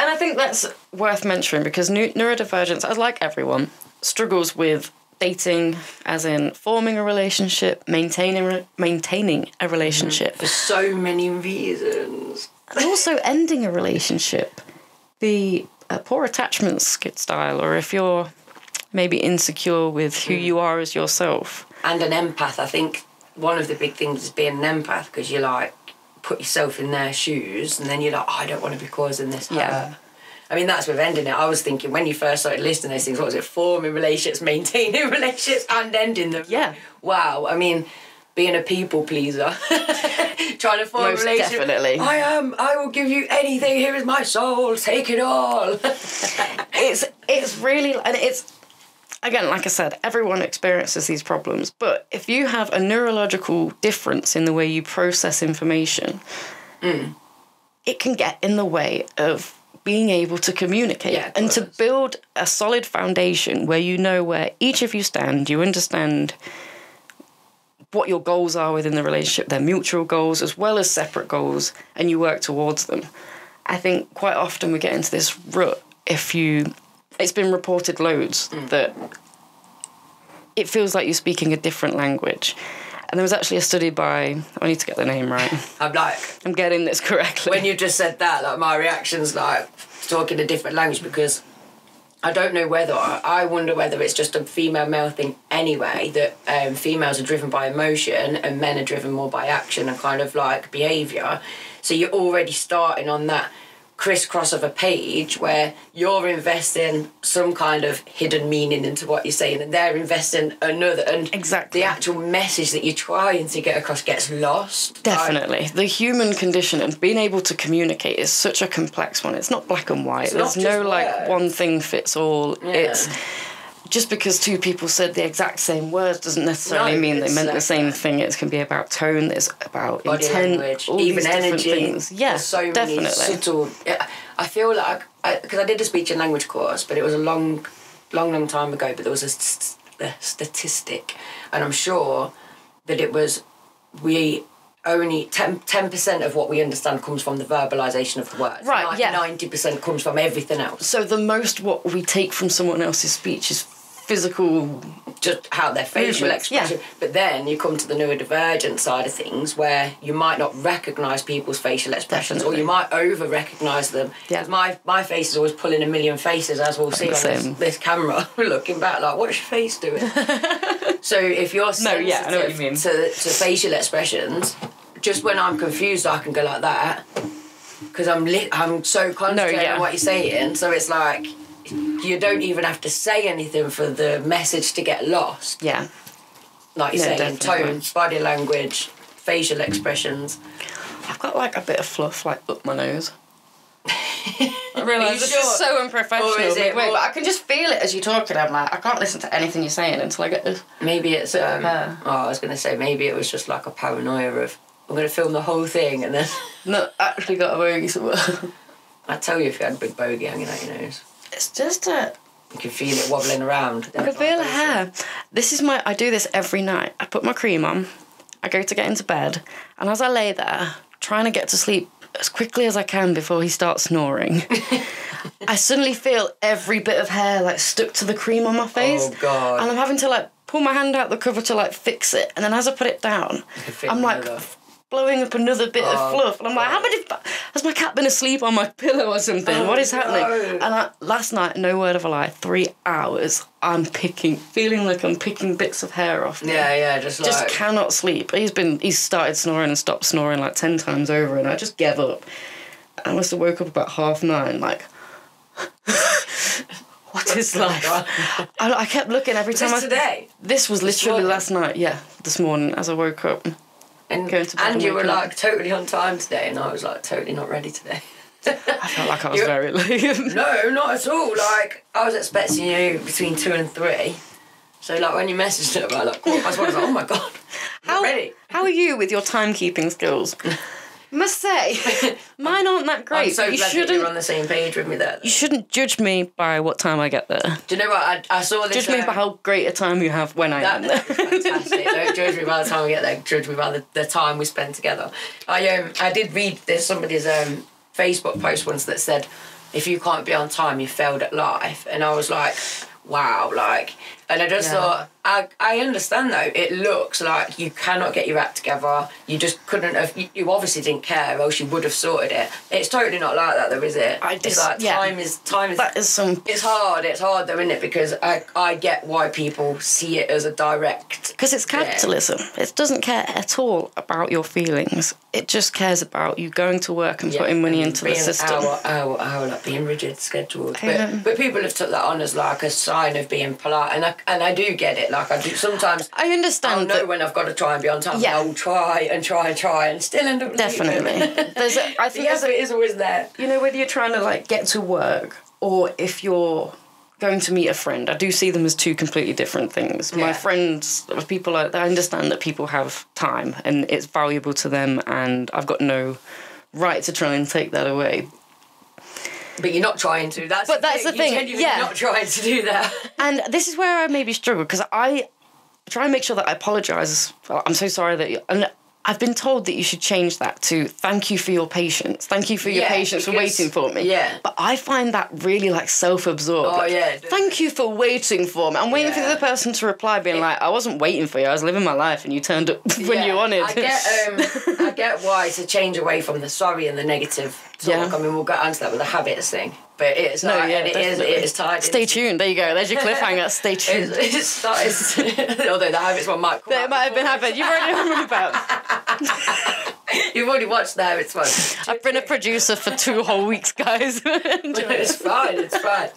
And I think that's worth mentioning because neurodivergence, as like everyone, struggles with dating, as in forming a relationship, maintaining maintaining a relationship, for so many reasons and also ending a relationship. The uh, poor attachment style, or if you're maybe insecure with who you are as yourself. and an empath. I think one of the big things is being an empath because you like put yourself in their shoes and then you're like, oh, I don't want to be causing this hurt. I mean, that's with ending it. I was thinking when you first started listing those things, what was it? Forming relationships, maintaining relationships, and ending them. Yeah. Wow. I mean, being a people pleaser, trying to form Most a relationship. definitely. I am. I will give you anything. Here is my soul. Take it all. it's it's really and it's again like i said everyone experiences these problems but if you have a neurological difference in the way you process information mm. it can get in the way of being able to communicate Yeah, and to build a solid foundation where you know where each of you stand you understand what your goals are within the relationship their mutual goals as well as separate goals and you work towards them. I think quite often we get into this rut if you it's been reported loads mm. that it feels like you're speaking a different language and there was actually a study by i need to get the name right I'm like, i'm getting this correctly when you just said that, like my reaction's like talking a different language because I don't know whether I wonder whether it's just a female male thing anyway that um, females are driven by emotion and men are driven more by action and kind of like behaviour. So you're already starting on that crisscross of a page where you're investing some kind of hidden meaning into what you're saying and they're investing another and Exactly. the actual message that you're trying to get across gets lost. Like, Definitely. The human condition and being able to communicate is such a complex one. It's not black and white. It's There's no like one thing fits all. Yeah. It's just because two people said the exact same words doesn't necessarily No, mean they meant the same thing. It can be about tone, it's about body intent, language, even energy. things. Yeah, so definitely. many subtle. yeah, I feel like because I, did a speech and language course, but it was a long, long, long time ago. But there was a, st- a statistic, and I'm sure that it was we only 10 percent of what we understand comes from the verbalization of the words. Right, yeah. Ninety percent comes from everything else. So the most what we take from someone else's speech is physical. Just how their facial Movements, yeah. expression. But then you come to the neurodivergent side of things where you might not recognise people's facial expressions or you might over recognise them. Yeah. My my face is always pulling a million faces as we'll see on this, this camera. looking back like what's your face doing? so if you're No, yeah, I know what you mean. To, to facial expressions, just when I'm confused I can go like that because I'm li- I'm so concentrated yeah. on what you're saying. So it's like you don't even have to say anything for the message to get lost. Yeah. Like you're No, saying, definitely. tone, body language, facial expressions. I've got like a bit of fluff like up my nose. I realise you this sure? is so unprofessional. Or is it Wait, more- but I can just feel it as you're talking. I'm like, I can't listen to anything you're saying until I get this. Maybe it's um, hair. oh, I was gonna say maybe it was just like a paranoia of I'm gonna film the whole thing and then No, actually got a bogey somewhere. I'd tell you if you had a big bogey hanging out your nose. It's just a. You can feel it wobbling around. I can feel a hair. This is my. I do this every night. I put my cream on. I go to get into bed, and as I lay there trying to get to sleep as quickly as I can before he starts snoring, I suddenly feel every bit of hair like stuck to the cream on my oh, face. Oh, God. And I'm having to like pull my hand out the cover to like fix it, and then as I put it down, I'm like. Blowing up another bit Oh, of fluff, and I'm like, "How many? Has my cat been asleep on my pillow or something? Oh, what is oh, happening?" no. And I, last night, no word of a lie, three hours, I'm picking, feeling like I'm picking bits of hair off. me. Yeah, yeah, just like Just cannot sleep. He's been, he's started snoring and stopped snoring like 10 times over, and I just gave up. I must have woke up about half nine, like, what is life? I, I kept looking every time Just I. today. This was literally morning? last night, yeah, this morning as I woke up. And, Going to and you were like totally on time today, and I was like totally not ready today. I felt like I was very late. No, not at all. Like I was expecting you between two and three. So like when you messaged it about like quarter past one, I was like, oh my god, How, ready. how are you with your timekeeping skills? Must say, mine aren't that great. I'm so you glad shouldn't. you're on the same page with me there. You shouldn't judge me by what time I get there. Do you know what? I, I saw this. Judge me um, by how great a time you have when I am there. that fantastic. Don't judge me by the time we get there. Judge me by the, the time we spend together. I um I did read there's somebody's um Facebook post once that said, if you can't be on time, you failed at life, and I was like, wow, like, and I just Yeah. thought I I understand though. It looks like you cannot get your act together. You just couldn't have. You, you obviously didn't care, or else you would have sorted it. It's totally not like that, though, is it? I it's just- like yeah. time is time is. that is some. it's hard. It's hard though, isn't it? Because I I get why people see it as a direct Because it's capitalism. It doesn't care at all about your feelings. It just cares about you going to work and putting money and into the system. Hour, hour, hour, like being rigid, scheduled. But, but people have took that on as like a sign of being polite, and I and I do get it. Like I do sometimes. I understand. I'll understand know that when I've got to try and be on time. Yeah. I will try and try and try and still end up definitely. There's a, I think there's effort a, is always there. you know whether you're trying to like get to work or if you're going to meet a friend i do see them as two completely different things my friends people are, i understand that people have time and it's valuable to them and i've got no right to try and take that away But you're not trying to. That's But that's the thing. You're thing, yeah. not trying to do that. and this is where i maybe struggle because i try and make sure that i apologize i'm so sorry that you and I've been told that you should change that to thank you for your patience. Thank you for your Yeah, patience for waiting for me. yeah. But I find that really like self absorbed. Oh, yeah. Thank you for waiting for me. I'm waiting for the other person to reply, being like, I wasn't waiting for you. I was living my life, and you turned up when Yeah, you wanted. I get, um, I get why to change away from the sorry and the negative talk. Yeah. I mean, we'll get onto that with the habits thing, but it's No, like, yeah, it is, it is tied. Stay tuned. There you go. There's your cliffhanger. Stay tuned. It's, it's started. although the habits one might. Come out might have been happened. You've already known about. You've already watched the it's one. I've been a producer for two whole weeks, guys. it's fine. It's fine.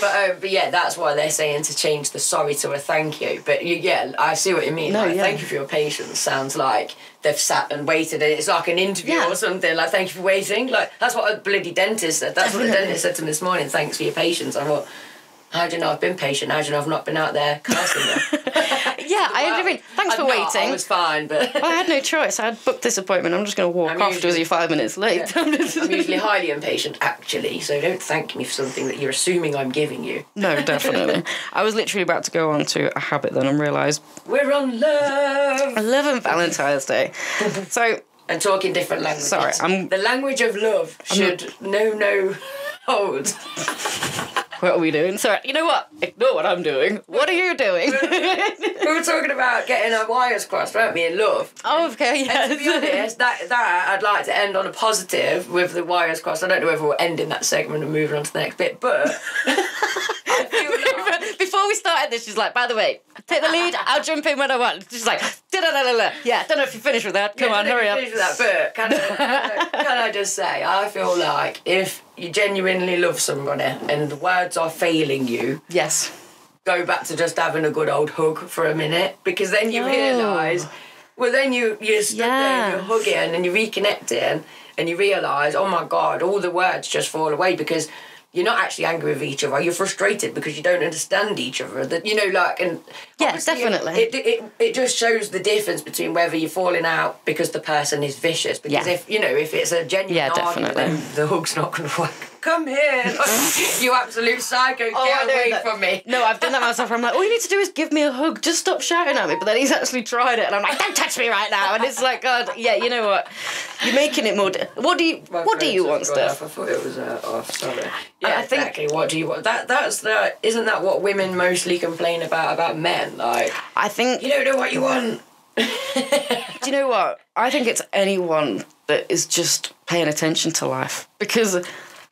But um, but yeah, that's why they're saying to change the sorry to a thank you. But you, yeah, I see what you mean. No, like, yeah. Thank you for your patience. Sounds like they've sat and waited. And it's like an interview Yeah. or something. Like thank you for waiting. Like that's what a bloody dentist said. That's what the dentist said to me this morning. Thanks for your patience. I thought. How do you know I've been patient? How do you know I've not been out there cursing them? Yeah, I world. agree. Thanks I'm for not, waiting. I was fine, but Well, I had no choice. I had booked this appointment. I'm just going to walk I'm off usually- because you're five minutes late. I'm usually highly impatient, actually. So don't thank me for something that you're assuming I'm giving you. no, definitely. I was literally about to go on to a habit then and realise We're on love 11 Valentine's Day. So and talking different languages. Sorry, I'm- the language of love should no no hold. What are we doing? Sorry, you know what? Ignore what I'm doing. What are you doing? we were talking about getting our wires crossed, weren't we? In love. oh, okay, And to be yes. honest, that that I'd like to end on a positive with the wires crossed. I don't know whether we'll end in that segment and moving on to the next bit, but I feel like Before we started this, she's like, by the way, take the lead, I'll jump in when I want. She's like, da da da da. Yeah, I don't know if you're finished with that. Come Yeah, on, hurry up. finish with That, but can I, can I just say, I feel like if you genuinely love somebody and the words are failing you, Yes. go back to just having a good old hug for a minute because then you Oh. realise, well, then you you stood there and you're hugging and you're reconnecting and you realise, oh my god, all the words just fall away because. You're not actually angry with each other. You're frustrated because you don't understand each other. That you know, like, and Yeah, obviously definitely. It, it it just shows the difference between whether you're falling out because the person is vicious. Because Yeah. if you know, if it's a genuine Yeah, argument, definitely. then the hug's not going to work. Come here, you absolute psycho! Oh, Get away that. from me. No, I've done that myself. I'm like, all you need to do is give me a hug. Just stop shouting at me. But then he's actually tried it, and I'm like, don't touch me right now. And it's like, God, yeah, you know what? You're making it more. Di- what do you? My what do you want, Steph? off. I thought it was uh, off. Sorry. I Yeah, think- exactly. What do you want? That that's the. Isn't that what women mostly complain about about men? Like I think. you don't know what you want. Do you know what? I think it's anyone that is just paying attention to life because.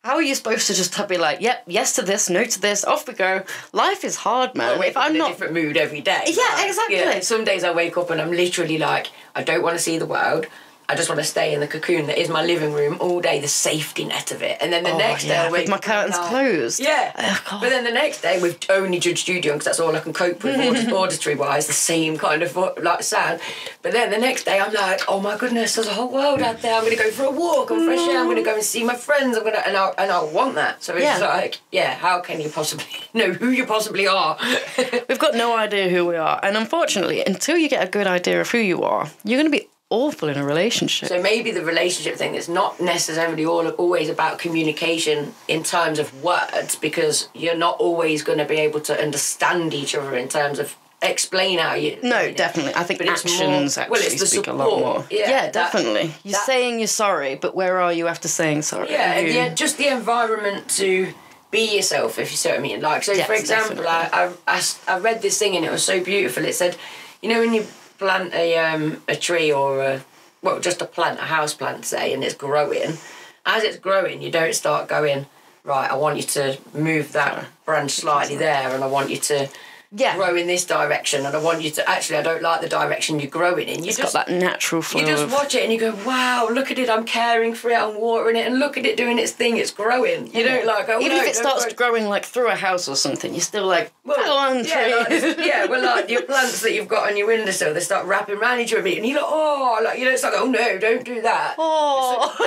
How are you supposed to just be like, yep, yes to this, no to this, off we go? Life is hard, man. Wake if I'm in a not different mood every day. Yeah, exactly. some days I wake up and I'm literally like, I don't want to see the world. I just want to stay in the cocoon that is my living room all day, the safety net of it. And then the Oh, next day yeah, wake with my up and I'm curtains oh like- closed. Yeah. Oh, but then the next day with only Judge Studio because that's all I can cope with auditory wise, the same kind of like sound. But then the next day I'm like, oh my goodness, there's a whole world out there. I'm gonna go for a walk and fresh air. I'm gonna go and see my friends. I'm gonna and I and I want that. So it's Yeah. like, yeah, how can you possibly know who you possibly are? We've got no idea who we are. And unfortunately, until you get a good idea of who you are, you're going to be awful in a relationship. So maybe the relationship thing is not necessarily all always about communication in terms of words because you're not always going to be able to understand each other in terms of explain how you. no, you know. definitely. I think But it's actions more- actually well, it's the speak a lot more. Yeah, that- definitely. You're that- saying you're sorry, but where are you after saying sorry? Yeah, and You- the, just the environment to be yourself, if you see what I mean. Like, so Yes, for example, I I I read this thing and it was so beautiful. It said, you know, when you plant a um, a tree or a well, just a plant, a house plant, say, and it's growing. As it's growing, you don't start going right. I want you to move that branch slightly there, and I want you to Yeah. grow in this direction, and I want you to actually. I don't like the direction you're growing in. You It's just got that natural flow you just watch it and you go, wow, look at it, I'm caring for it, I'm watering it, and look at it doing its thing, it's growing. You don't like, oh, Even no, if it starts grow- growing like through a house or something, you're still like, Well, on, yeah, tree. like, yeah, well, like your plants that you've got on your windowsill, they start wrapping around each other, and you're like, oh, like you know, it's like, oh no, don't do that. Oh.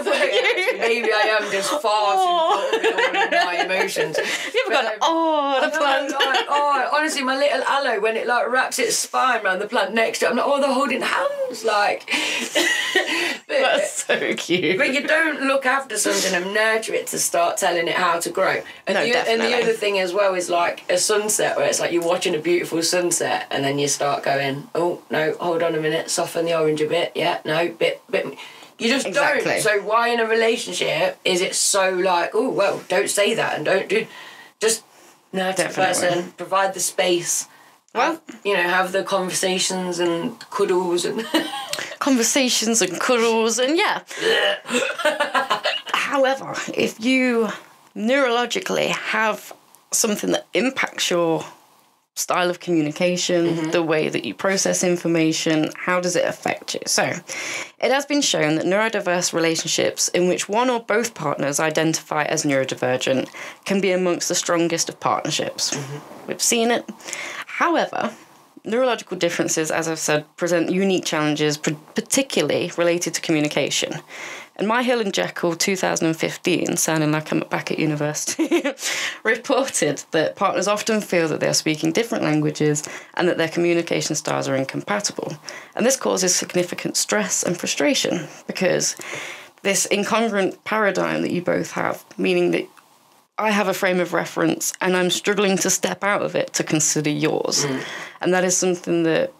Actually, maybe I am just far Oh. too in all of my emotions. You've But, got um, oh the plant. like, oh, honestly, my little aloe, when it like wraps its spine around the plant next to it, I'm like, oh, they're holding hands, like. but, That's so cute. but you don't look after something and nurture it to start telling it how to grow. And, No, the, and the other thing as well is like a sunset where it's like you're watching a beautiful sunset and then you start going, oh no, hold on a minute, soften the orange a bit. Yeah, no, bit, bit. You just Exactly. don't. So why in a relationship is it so like, oh well, don't say that and don't do, just nurture Definitely. person, provide the space. Well- you know, have the conversations and cuddles and Conversations and cuddles and yeah. However, if you neurologically have something that impacts your style of communication, mm-hmm. the way that you process information, how does it affect you? So, it has been shown that neurodiverse relationships in which one or both partners identify as neurodivergent can be amongst the strongest of partnerships. Mm-hmm. We've seen it. However, neurological differences, as I've said, present unique challenges, particularly related to communication. And Myhill and Jekel 2015, sounding like I'm back at university, reported that partners often feel that they are speaking different languages and that their communication styles are incompatible. And this causes significant stress and frustration because this incongruent paradigm that you both have, meaning that I have a frame of reference and I'm struggling to step out of it to consider yours. Mm. And that is something that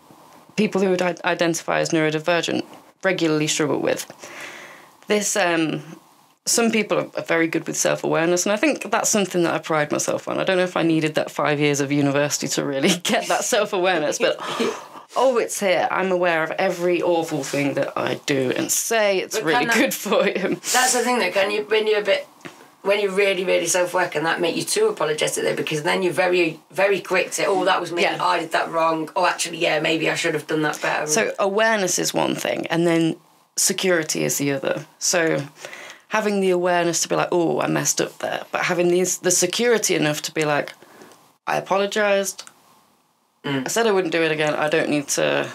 people who would identify as neurodivergent regularly struggle with. This, um, some people are very good with self awareness, and I think that's something that I pride myself on. I don't know if I needed that five years of university to really get that self awareness, but oh, it's here. I'm aware of every awful thing that I do and say. It's But really that- good for you. That's the thing though, can you when you're a bit when you're really, really self work and that make you too apologetic though, because then you're very, very quick to Oh, that was me, Yeah. I did that wrong. Oh actually yeah, maybe I should have done that better. So awareness is one thing, and then security is the other. So having the awareness to be like, oh, I messed up there, but having these the security enough to be like, I apologized. Mm. I said I wouldn't do it again. I don't need to,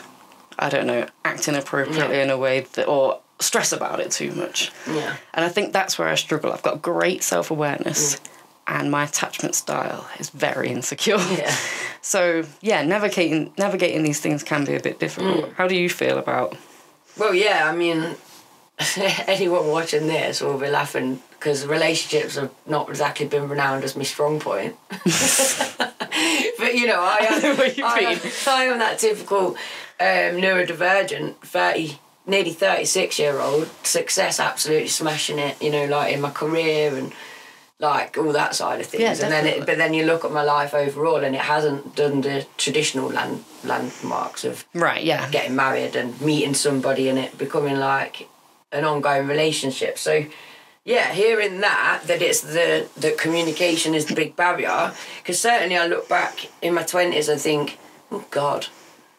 I don't know, act inappropriately in a way that or stress about it too much. Yeah. And I think that's where I struggle. I've got great self awareness. Mm. And my attachment style is very insecure. Yeah. So yeah, navigating navigating these things can be a bit difficult. Mm. How do you feel about? Well, yeah, I mean, anyone watching this will be laughing because relationships have not exactly been renowned as my strong point. but you know, I am, what you I, am. I am that typical um, neurodivergent, 30, nearly 36 year old, success absolutely smashing it, you know, like in my career and like all that side of things. Yeah, and then it, but then you look at my life overall and it hasn't done the traditional land landmarks of Right. Yeah. getting married and meeting somebody and it becoming like an ongoing relationship. So yeah, hearing that that it's the that communication is the big barrier because certainly I look back in my twenties and think, oh God,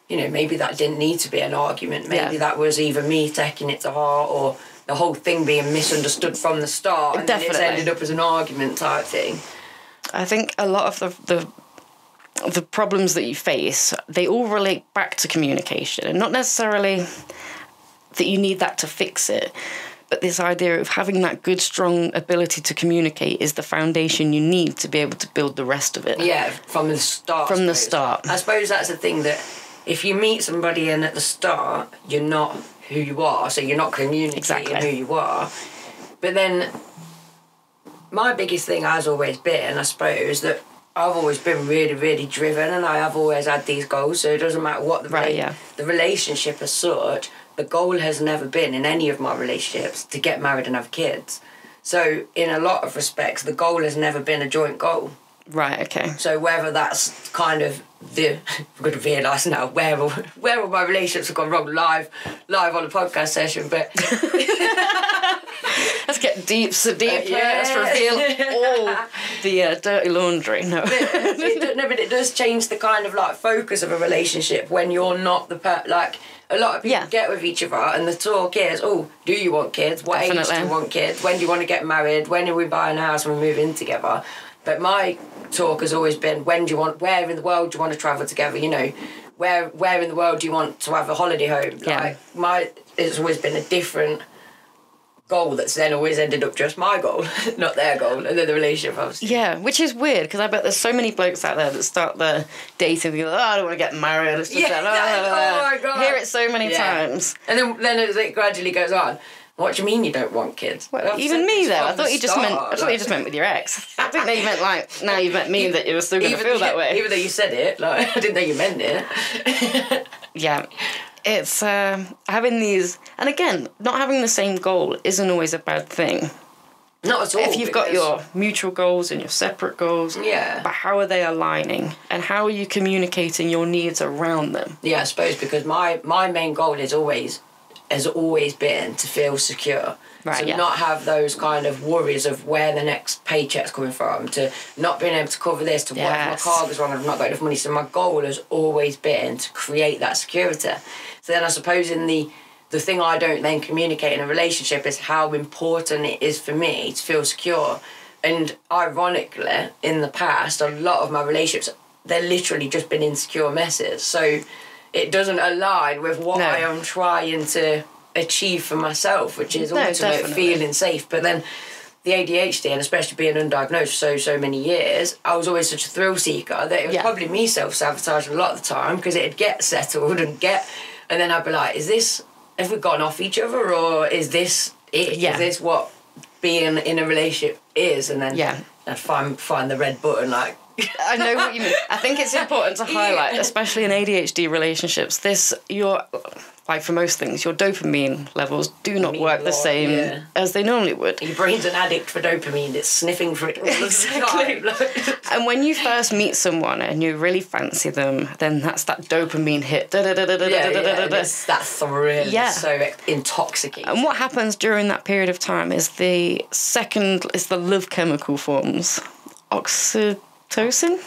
you know maybe that didn't need to be an argument. Maybe Yeah. that was either me taking it to heart or the whole thing being misunderstood from the start and then it's Definitely. ended up as an argument type thing. I think a lot of the the the problems that you face they all relate back to communication, and not necessarily that you need that to fix it. But this idea of having that good, strong ability to communicate is the foundation you need to be able to build the rest of it. Yeah, from the start. From the start. I suppose that's the thing that if you meet somebody and at the start you're not who you are, so you're not communicating Exactly. who you are. But then my biggest thing has always been, and I suppose, that I've always been really, really driven and I have always had these goals. So it doesn't matter what the Right, yeah. the relationship as such, the goal has never been in any of my relationships to get married and have kids. So in a lot of respects, the goal has never been a joint goal. Right. Okay. So whether that's kind of the I'm going to realise now where all, where all my relationships have gone wrong live live on a podcast session, but Let's get deep, so deep. Uh, yeah. Let's reveal all the uh, dirty laundry. No. it, no, but it does change the kind of like focus of a relationship when you're not the per like. A lot of people Yeah. get with each other, and the talk is, "Oh, do you want kids? What age do you want kids? When do you want to get married? When are we buying a house and we move in together?" But my talk has always been, "When do you want? Where in the world do you want to travel together? You know, where where in the world do you want to have a holiday home? Yeah. Like my, it's always been a different goal that's then always ended up just my goal, not their goal, and then the relationship obviously. Yeah, which is weird because I bet there's so many blokes out there that start their dating. They go, oh, I don't want to get married. It's just Yeah, "Oh, that- blah, blah, blah." oh my God. Hear it so many Yeah. times. And then, then as it gradually goes on, what do you mean you don't want kids? Well, even me though. I thought you just meant. I thought you just meant with your ex. I think that you meant like now you've met me that you were still going to even, feel that way. Even though you said it, like I didn't know you meant it. Yeah, it's um, having these, and again, not having the same goal isn't always a bad thing. Not at all. if you've got your mutual goals and your separate goals, Yeah. but how are they aligning, and how are you communicating your needs around them? Yeah, I suppose because my my main goal is always has always been to feel secure. Right, to yeah. not have those kind of worries of where the next paycheck's coming from, to not being able to cover this, to what if my car goes wrong and I've not got enough money. So my goal has always been to create that security. So then I suppose in the the thing I don't then communicate in a relationship is how important it is for me to feel secure. And ironically, in the past, a lot of my relationships, they're literally just been insecure messes. So it doesn't align with what No. I am trying to achieve for myself, which is No, ultimate definitely. feeling safe. But then the ADHD, and especially being undiagnosed for so so many years, I was always such a thrill seeker that it was Yeah. probably me self sabotaging a lot of the time because it'd get settled and get, and then I'd be like, is this have we gone off each other or is this it? Yeah. Is this what being in a relationship is? And then Yeah. I'd find find the red button like. I know what you mean. I think it's important to highlight, especially in ADHD relationships, this your like for most things, your dopamine levels do not work the same yeah. as they normally would. Your brain's an addict for dopamine. It's sniffing for it all the Exactly. And when you first meet someone and you really fancy them, then that's that dopamine hit. Da, da, da, da, da, yeah, da, da, yeah, da, da. it's that thrill. Yeah. So intoxicating. And what happens during that period of time is the second is the love chemical forms. Oxytocin?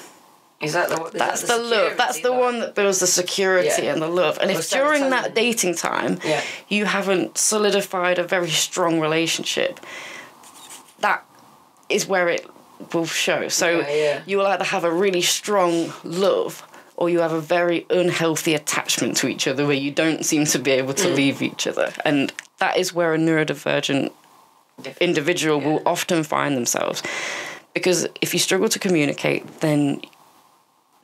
is that the is That's that the, love. That's the one that builds the security Yeah. and the love. And if during that dating time Yeah. you haven't solidified a very strong relationship, that is where it will show. So yeah. you will either have a really strong love or you have a very unhealthy attachment to each other where you don't seem to be able to Mm. leave each other. And that is where a neurodivergent individual will often find themselves. Because if you struggle to communicate, then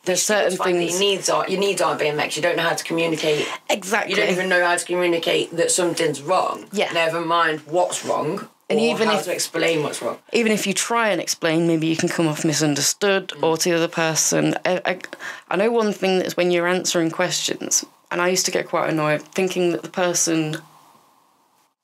there's certain things. Your needs aren't your needs aren't being met. You don't know how to communicate. Exactly. You don't even know how to communicate that something's wrong. Yeah. Never mind what's wrong. And even how if- to explain what's wrong. even if you try and explain, maybe you can come off misunderstood mm. or to the other person. I, I, I know one thing is when you're answering questions, and I used to get quite annoyed thinking that the person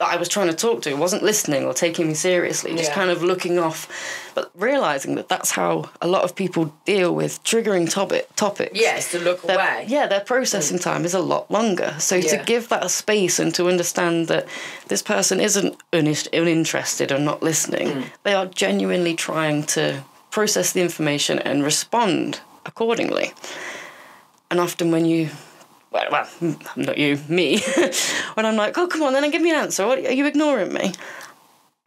that I was trying to talk to wasn't listening or taking me seriously, just Yeah. kind of looking off, but realizing that that's how a lot of people deal with triggering topic topics. Yes, to look their- away. Yeah, their processing time is a lot longer. So to give that a space and to understand that this person isn't uninterested or not listening, Mm. they are genuinely trying to process the information and respond accordingly. And often when you well, well, not you, me, when I'm like, oh, come on, then give me an answer. What, are you ignoring me?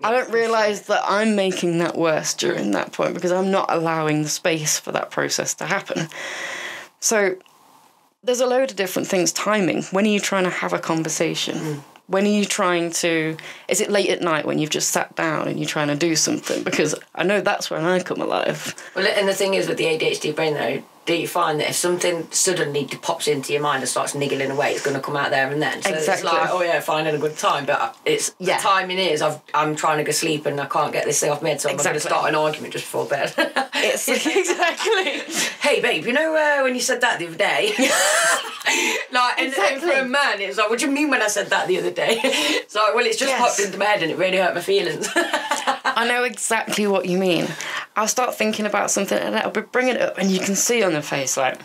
I don't realise that I'm making that worse during that point because I'm not allowing the space for that process to happen. So there's a load of different things. Timing. When are you trying to have a conversation? Hmm. When are you trying to? Is it late at night when you've just sat down and you're trying to do something? Because I know that's when I come alive. Well, and the thing is with the ADHD brain though, do you find that if something suddenly pops into your mind and starts niggling away, it's going to come out there and then. So Exactly. it's like, oh yeah, finding a good time, but it's Yeah. the timing is I've, I'm trying to go sleep and I can't get this thing off mid, so I'm going to start an argument just before bed. It's exactly. hey babe, you know uh, when you said that the other day? like, and, and for a man, it's like, what do you mean when I said that the other day? it's like, well, it's just Yes. popped into my head and it really hurt my feelings. I know exactly what you mean. I'll start thinking about something and I'll be bringing it up, and you can see on the face like,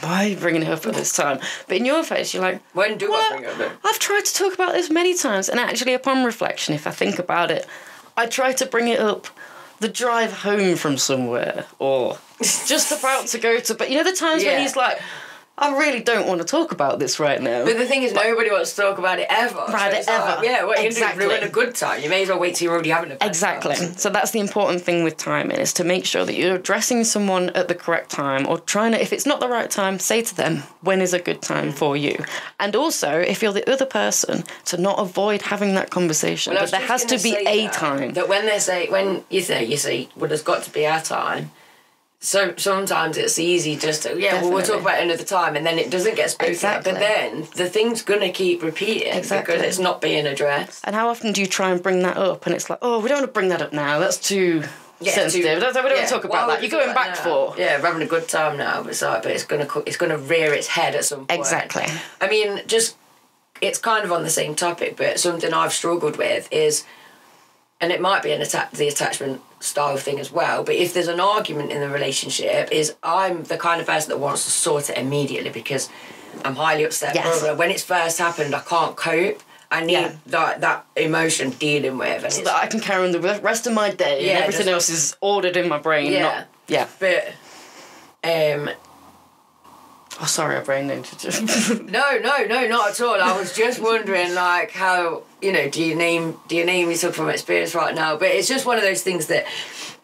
why are you bringing it up at this time? But in your face, you're like, when do What? I bring it up? I've tried to talk about this many times, and actually, upon reflection, if I think about it, I try to bring it up the drive home from somewhere, or just about to go to. But you know, the times when he's like, I really don't want to talk about this right now. But the thing is, nobody wants to talk about it ever. About it it's like, ever. yeah, what Exactly. going to do? A good time. You may as well wait till you're already having a bad Exactly. time. So that's the important thing with timing is to make sure that you're addressing someone at the correct time or trying to if it's not the right time, say to them when is a good time Mm. for you. And also if you're the other person to not avoid having that conversation. Well, but there has to be a that, time. That when they say, when you say, you say, well, there's got to be our time. So sometimes it's easy just to, yeah, well, we'll talk about it another time, and then it doesn't get spoken. Exactly. But then the thing's gonna keep repeating Exactly. because it's not being addressed. And how often do you try and bring that up? And it's like, oh, we don't want to bring that up now. That's too Yeah, sensitive. too- we don't, yeah, want to talk about that. You're going back for. Yeah, we're having a good time now, but it's like, but it's gonna it's gonna rear its head at some point. Exactly. I mean, just it's kind of on the same topic, but something I've struggled with is, and it might be an atta- the attachment style thing as well. But if there's an argument in the relationship, is I'm the kind of person that wants to sort it immediately because I'm highly upset. Yes. blah, blah. When it's first happened, I can't cope. I need Yeah. that that emotion dealing with, and So that I can carry on the rest of my day Yeah, and everything just- else is ordered in my brain. Yeah. Not, yeah. but um Oh, sorry, I brain you. No, no, no, not at all. I was just wondering, like, how you know, do you name do you name yourself from experience right now? But it's just one of those things that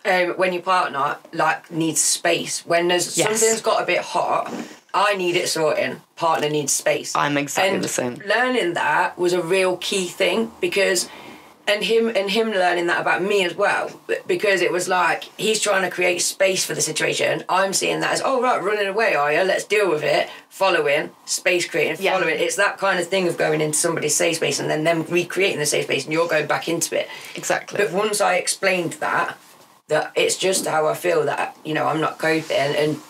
um, when your partner like needs space, when there's Yes. something's got a bit hot, I need it sorting. Partner needs space. I'm exactly and the same. Learning that was a real key thing because, and him and him learning that about me as well because it was like he's trying to create space for the situation. I'm seeing that as oh right, running away are you? Let's deal with it. Following space creating, Yeah. following. It's that kind of thing of going into somebody's safe space and then them recreating the safe space and you're going back into it. Exactly. But once I explained that, that it's just how I feel that you know I'm not coping, and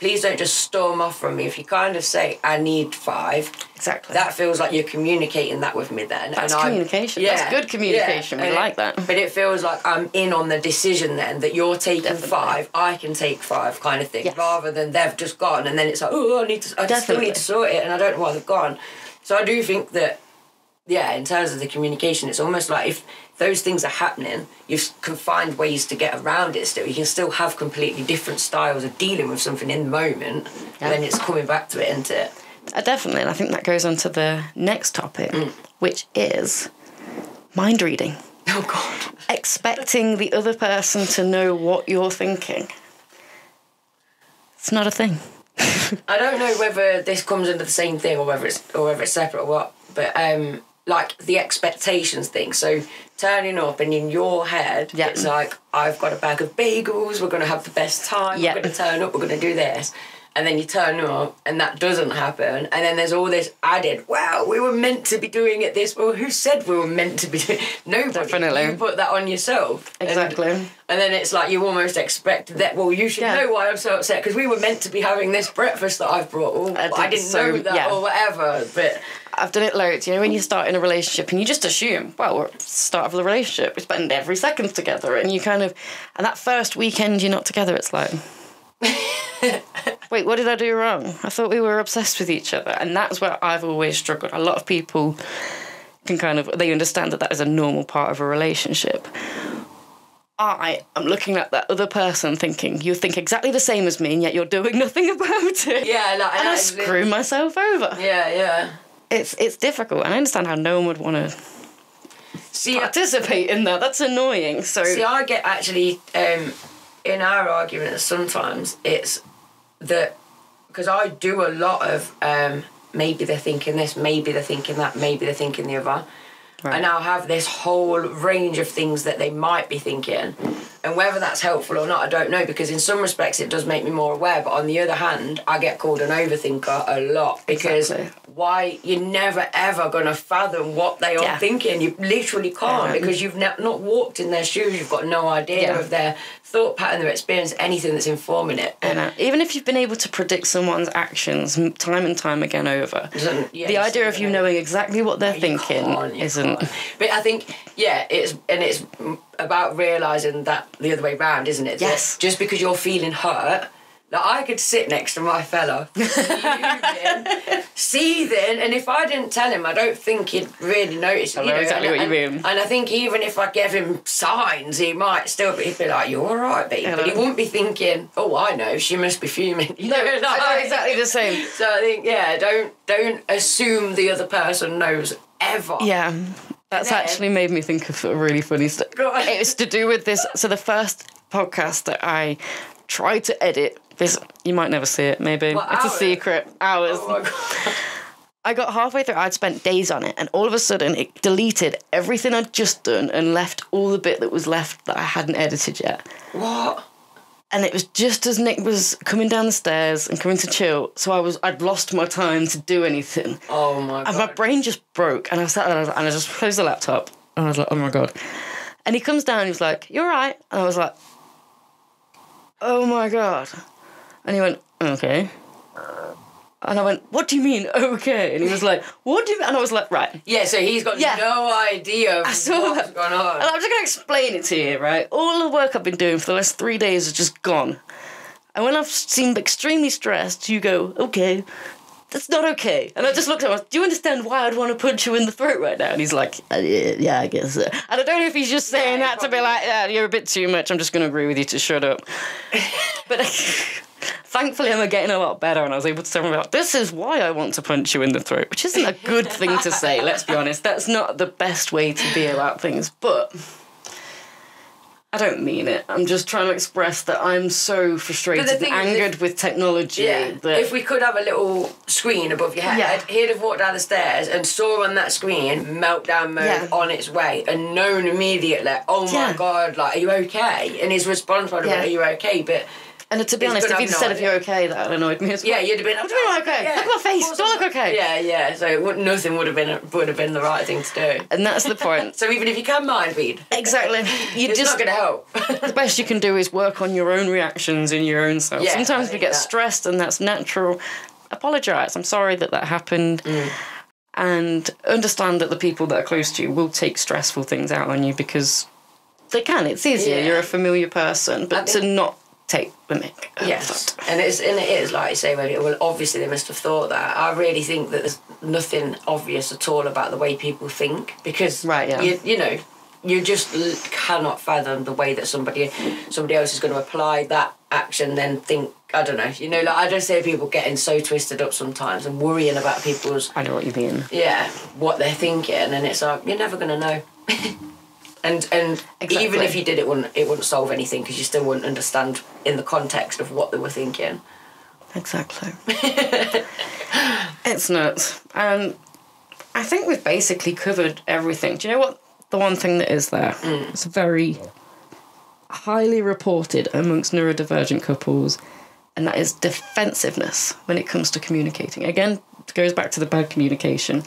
please don't just storm off from me. If you kind of say I need five, Exactly. that feels like you're communicating that with me. Then That's and communication. That's good communication. We and like it- that. But it feels like I'm in on the decision then that you're taking Definitely. five, I can take five, kind of thing, Yes. rather than they've just gone and then it's like oh I need to I still Definitely. need to sort it and I don't know why they've gone. So I do think that yeah, in terms of the communication, it's almost like if those things are happening, you can find ways to get around it still. You can still have completely different styles of dealing with something in the moment, and then it's coming back to it, isn't it? Uh, definitely, and I think that goes on to the next topic, Mm. which is mind reading. Oh, God. Expecting the other person to know what you're thinking. It's not a thing. I don't know whether this comes under the same thing or whether it's or whether it's separate or what, but um, like the expectations thing. So turning up and in your head, Yeah. it's like I've got a bag of bagels. We're gonna have the best time. Yeah. We're gonna turn up. We're gonna do this. And then you turn up and that doesn't happen. And then there's all this added, wow, we were meant to be doing it this. Well, who said we were meant to be doing Nobody. Definitely. You put that on yourself. Exactly. and then it's like you almost expect that. Well, you should Yeah. know why I'm so upset because we were meant to be having this breakfast that I've brought. Oh, I I, didn't so, know that yeah. or whatever. But I've done it loads. You know, when you start in a relationship and you just assume, well, we're at the start of the relationship, we spend every second together, and you kind of, and that first weekend you're not together, it's like, wait, what did I do wrong? I thought we were obsessed with each other, and that's where I've always struggled. A lot of people can kind of they understand that that is a normal part of a relationship. I am looking at that other person thinking, you think exactly the same as me, and yet you're doing nothing about it. yeah, like And I I- screw myself over. Yeah, yeah. It's it's difficult, and I understand how no one would want to See, participate in that. That's annoying. So See, I get actually um, in our arguments sometimes it's that because I do a lot of um, maybe they're thinking this, maybe they're thinking that, maybe they're thinking the other. Right. And I'll have this whole range of things that they might be thinking. And whether that's helpful or not, I don't know, because in some respects it does make me more aware. But on the other hand, I get called an overthinker a lot because Exactly. why you're never ever going to fathom what they are Yeah. thinking. You literally can't Yeah. because you've not walked in their shoes. You've got no idea Yeah. of their thought pattern, their experience, anything that's informing it. know, even if you've been able to predict someone's actions time and time again over, the idea of you knowing exactly what they're thinking isn't. But I think, yeah, it's and it's about realizing that the other way round, isn't it? That Yes. just because you're feeling hurt, like I could sit next to my fella, seething, seething, and if I didn't tell him, I don't think he'd really notice. I you know know, exactly and, what you mean. And I think even if I gave him signs, he might still be, be like, "You're all right, babe," but he wouldn't be thinking, "Oh, I know, she must be fuming." You No, know, I know exactly the same. So I think, yeah, don't don't assume the other person knows ever. Yeah. That's then- actually made me think of a really funny stuff. Go. It was to do with this. So the first podcast that I tried to edit, this you might never see it. Maybe What, it's a secret. Hours. Oh. I got halfway through. I'd spent days on it, and all of a sudden, it deleted everything I'd just done and left all the bit that was left that I hadn't edited yet. What? And it was just as Nick was coming down the stairs and coming to chill. So I was I'd lost my time to do anything, Oh my god. and god. my brain just broke. And I sat there and I, and I just closed the laptop, and I was like, oh my god. And he comes down, and he was like, "You're right," and I was like, "Oh my god," and he went, "Okay." And I went, "What do you mean, okay?" And he was like, "What do you?" mean? And I was like, "Right." yeah, so he's got Yeah. no idea of I saw what's that. going on. And. I'm just gonna explain it to you, right? All the work I've been doing for the last three days is just gone. And when I've seemed extremely stressed, you go, okay, that's not okay. And I just looked at him, do you understand why I'd want to punch you in the throat right now? And he's like, "Uh, yeah, I guess so. And I don't know if he's just saying Yeah, that to be like, yeah, you're a bit too much, I'm just gonna agree with you to shut up. but thankfully, I'm getting a lot better, and I was able to tell him about this is why I want to punch you in the throat, which isn't a good thing to say, let's be honest. That's not the best way to be about things, but I don't mean it. I'm just trying to express that I'm so frustrated and angered if- with technology Yeah. that If we could have a little screen above your head, Yeah. he'd have walked down the stairs and saw on that screen meltdown mode Yeah. on its way and known immediately, oh my Yeah. god, like, are you okay? And his response would have been, are you okay? But and to be He's honest, if gonna he'd have no said if you're okay, that annoyed me as well. yeah, you'd have been. I'm doing okay? Yeah. Look at my face. Of course Do I look okay? Yeah, yeah. So it would, nothing would have been would have been the right thing to do. And that's the point. So even if you can mind read, exactly. You it's just not going to help. the best you can do is work on your own reactions in your own self. Yeah, Sometimes we get that- stressed, and that's natural. Apologize. I'm sorry that that happened. Mm. And understand that the people that are close to you will take stressful things out on you because they can. It's easier. Yeah. You're a familiar person, but to not take the mick. of uh, Yes, that. and it's and it is like you say. Well, well, obviously they must have thought that. I really think that there's nothing obvious at all about the way people think because Right, yeah. you, you know you just cannot fathom the way that somebody somebody else is going to apply that action then think I don't know you know like I just say people getting so twisted up sometimes and worrying about people's I know what you mean. yeah what they're thinking and it's like you're never going to know. And and even if you did, it wouldn't it wouldn't solve anything because you still wouldn't understand in the context of what they were thinking. Exactly. it's nuts. And I think we've basically covered everything. Do you know what the one thing that is there? Mm. It's very highly reported amongst neurodivergent couples, and that is defensiveness when it comes to communicating. Again, it goes back to the bad communication.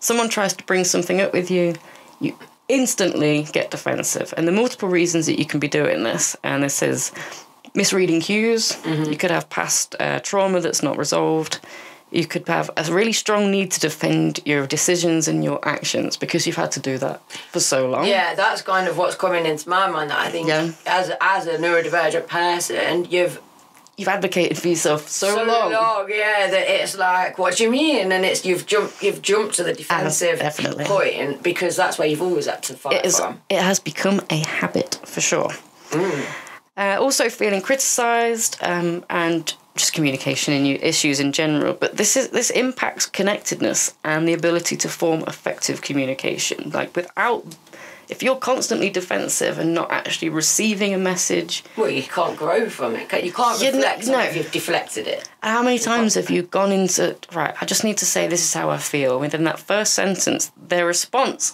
Someone tries to bring something up with you, you instantly get defensive. And the multiple reasons that you can be doing this, and this is misreading cues. You could have past uh, trauma that's not resolved. You could have a really strong need to defend your decisions and your actions because you've had to do that for so long. Yeah, that's kind of what's coming into my mind. That I think Yeah. as as a neurodivergent person, you've You've advocated for yourself so, so long. long, yeah, that it's like, what do you mean? And it's you've jumped you've jumped to the defensive definitely. point because that's where you've always had to fight It is. from. It has become a habit for sure. Mm. Uh, also, feeling criticised um, and just communication and issues in general. But this is this impacts connectedness and the ability to form effective communication. Like without, if you're constantly defensive and not actually receiving a message, Well, you can't grow from it. You can't You reflect no. if you've deflected it. how many times have you gone into right? I just need to say this is how I feel. Within that first sentence, their response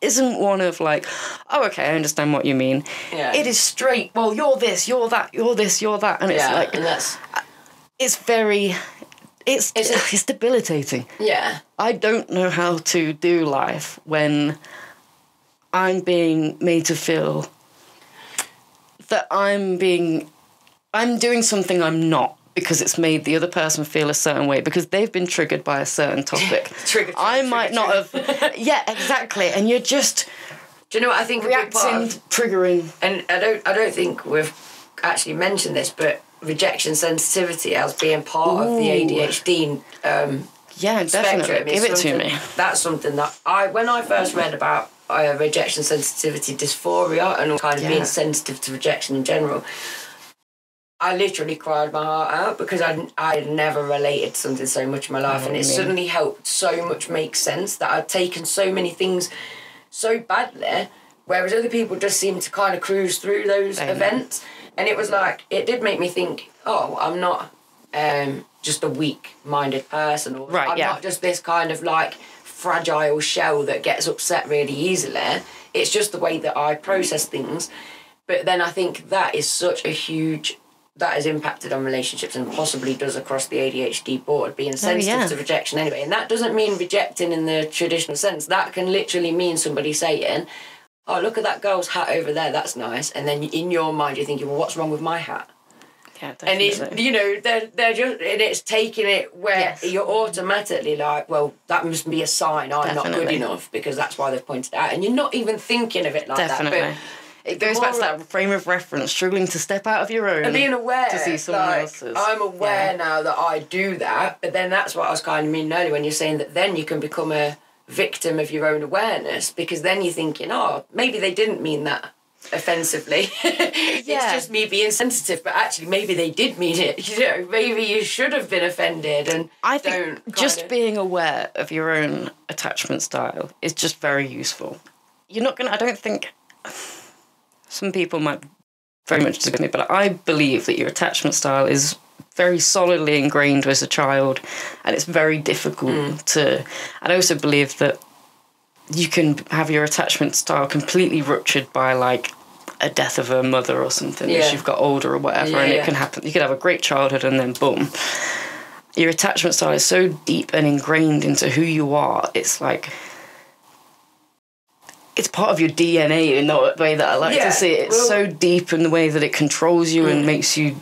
isn't one of like, oh, okay, I understand what you mean. Yeah. It is straight. Well, you're this, you're that, you're this, you're that, and it's yeah, like and that's uh, it's very, it's It's it's, debilitating. yeah, I don't know how to do life when I'm being made to feel that I'm being I'm doing something I'm not because it's made the other person feel a certain way because they've been triggered by a certain topic. Trigger, trigger, I trigger, might not have Yeah, exactly. And you're just Do you know what I think? a big part reacting, of- triggering. and I don't I don't think we've actually mentioned this, but rejection sensitivity as being part of the ADHD um, Yeah, definitely. spectrum. Give it to me. That's something that I, when I first read about uh, rejection sensitivity dysphoria and all kind of Yeah. being sensitive to rejection in general, I literally cried my heart out because I I had never related to something so much in my life, and it suddenly helped so much make sense that I'd taken so many things so badly, whereas other people just seem to kind of cruise through those events, and it was like it did make me think, oh, I'm not um, just a weak-minded person, or Right, I'm yeah. not just this kind of like fragile shell that gets upset really easily. It's just the way that I process things. But then I think that is such a huge that has impacted on relationships and possibly does across the ADHD board, being oh, sensitive Oh, yeah. to rejection anyway. And that doesn't mean rejecting in the traditional sense. That can literally mean somebody saying, Oh, look at that girl's hat over there, that's nice. And then in your mind, you're thinking, Well, what's wrong with my hat? Yeah, and it's you know they're they're just and it's taking it where Yes. you're automatically like well that must be a sign I'm not good enough because that's why they've pointed it out and you're not even thinking of it like Definitely. that It goes back to that frame of reference, struggling to step out of your own. and being aware to see someone like, else's. I'm aware Yeah. now that I do that but then that's what I was kind of meaning earlier when you're saying that then you can become a victim of your own awareness because then you're thinking oh maybe they didn't mean that offensively it's just me being sensitive but actually maybe they did mean it you know maybe mm. you should have been offended and I don't think just kinda- being aware of your own attachment style is just very useful. You're not gonna. I don't think. some people might very much disagree with me, but I believe that your attachment style is very solidly ingrained as a child, and it's very difficult mm. to. I also believe that you can have your attachment style completely ruptured by like a death of a mother or something Yeah. as you've got older or whatever, Yeah, and yeah. it can happen. You could have a great childhood and then boom. Your attachment style is so deep and ingrained into who you are. It's like it's part of your DNA in the way that I like to see it. It's well- so deep in the way that it controls you and mm. makes you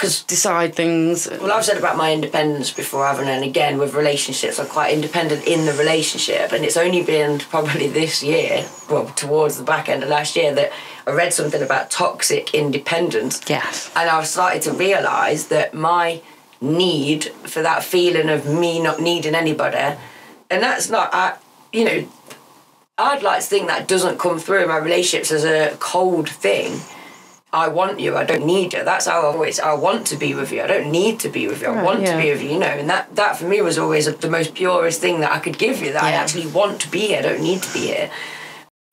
Because decide things. Well, I've said about my independence before, haven't I? And again, with relationships, I'm quite independent in the relationship. And it's only been probably this year, well, towards the back end of last year, that I read something about toxic independence. Yes. And I've started to realise that my need for that feeling of me not needing anybody, and that's not, I, you know, I'd like to think that doesn't come through in my relationships as a cold thing. I want you. I don't need you. That's how I always. I want to be with you. I don't need to be with you. I Right, want yeah. to be with you. You know, and that that for me was always the most purest thing that I could give you. That I actually want to be here. I don't need to be here.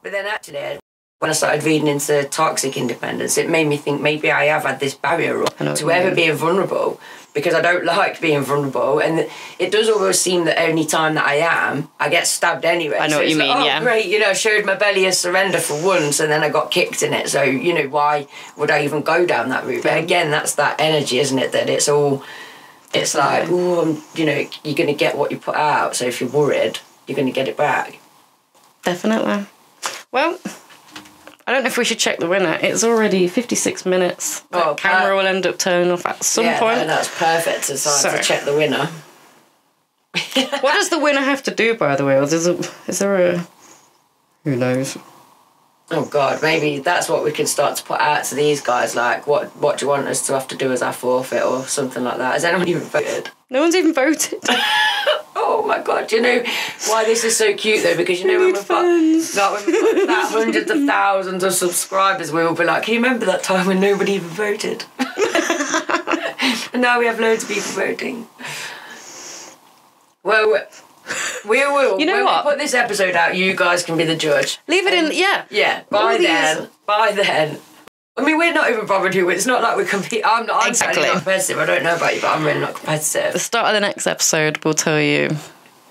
But then actually, when I started reading into toxic independence, it made me think maybe I have had this barrier up I know what to ever being vulnerable because I don't like being vulnerable, and it does always seem that any time that I am, I get stabbed anyway. I know So what it's you like, mean, oh, yeah. Great, you know, I showed my belly as surrender for once, and then I got kicked in it. So you know, why would I even go down that route? But again, that's that energy, isn't it? That it's all. It's like, oh, you know, you're going to get what you put out. So if you're worried, you're going to get it back. Definitely. Well, I don't know if we should check the winner. It's already 56 minutes. The Oh, camera per- will end up turning off at some yeah, point. no, that's perfect to, So- to check the winner. What does the winner have to do, by the way? Or is, it, is there a. Who knows? Oh God, maybe that's what we can start to put out to these guys. Like, what what do you want us to have to do as our forfeit or something like that? Has anyone even voted? No one's even voted. Oh my God, do you know why this is so cute though? Because you know when we've got like, when we've got that hundreds of thousands of subscribers, we will be like, can you remember that time when nobody even voted? and now we have loads of people voting. Well, we will. You know when what? we put this episode out, you guys can be the judge. Leave it in. Yeah. Yeah, All by these- then, by then. I mean, we're not even bothered who. It's not like we compete. I'm not. I'm Exactly. not competitive. I don't know about you, but I'm really not competitive. The start of the next episode will tell you.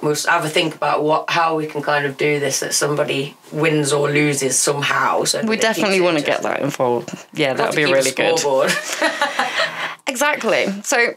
We'll have a think about what how we can kind of do this that somebody wins or loses somehow. So We definitely want to get that involved. Yeah, that'd be really good. Exactly. So,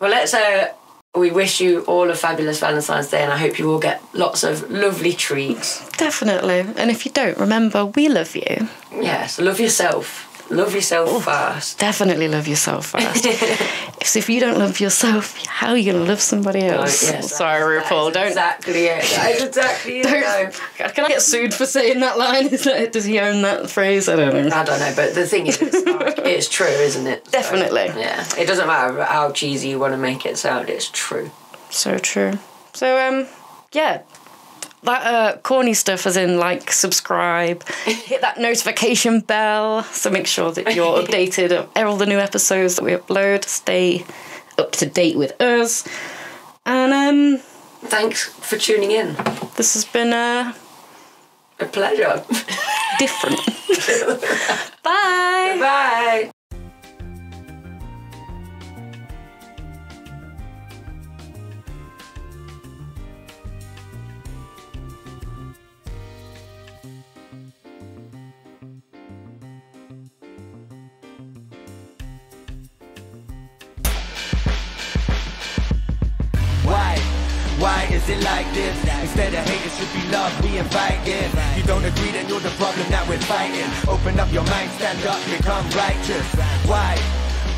well, let's. Uh, we wish you all a fabulous Valentine's Day, and I hope you all get lots of lovely treats. definitely. And if you don't, remember, we love you. Yes, love yourself. Love yourself first. Definitely love yourself first. Because if you don't love yourself, how are you going to love somebody Oh, else? yes, Sorry, that RuPaul. that Don't. is Exactly it. That is exactly it. no. Don't. Can I get sued for saying that line? Is that, does he own that phrase? I don't know. I don't know, but the thing is, it's, like, it's true, isn't it? So, Definitely. yeah. It doesn't matter how cheesy you want to make it sound. It's true. So true. So um, yeah, that uh, corny stuff as in like subscribe, hit that notification bell, so make sure that you're updated of all the new episodes that we upload. Stay up to date with us, and um, Thanks for tuning in. this has been uh, A pleasure. different. Bye. Bye. Is it like this? Instead of hate, it should be love we inviting. You don't agree, then you're the problem that we're fighting. Open up your mind, stand up, become righteous. Why?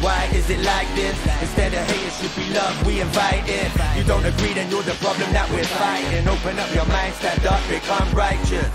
Why is it like this? Instead of hate, it should be love we invite inviting. You don't agree, then you're the problem that we're fighting. Open up your mind, stand up, become righteous.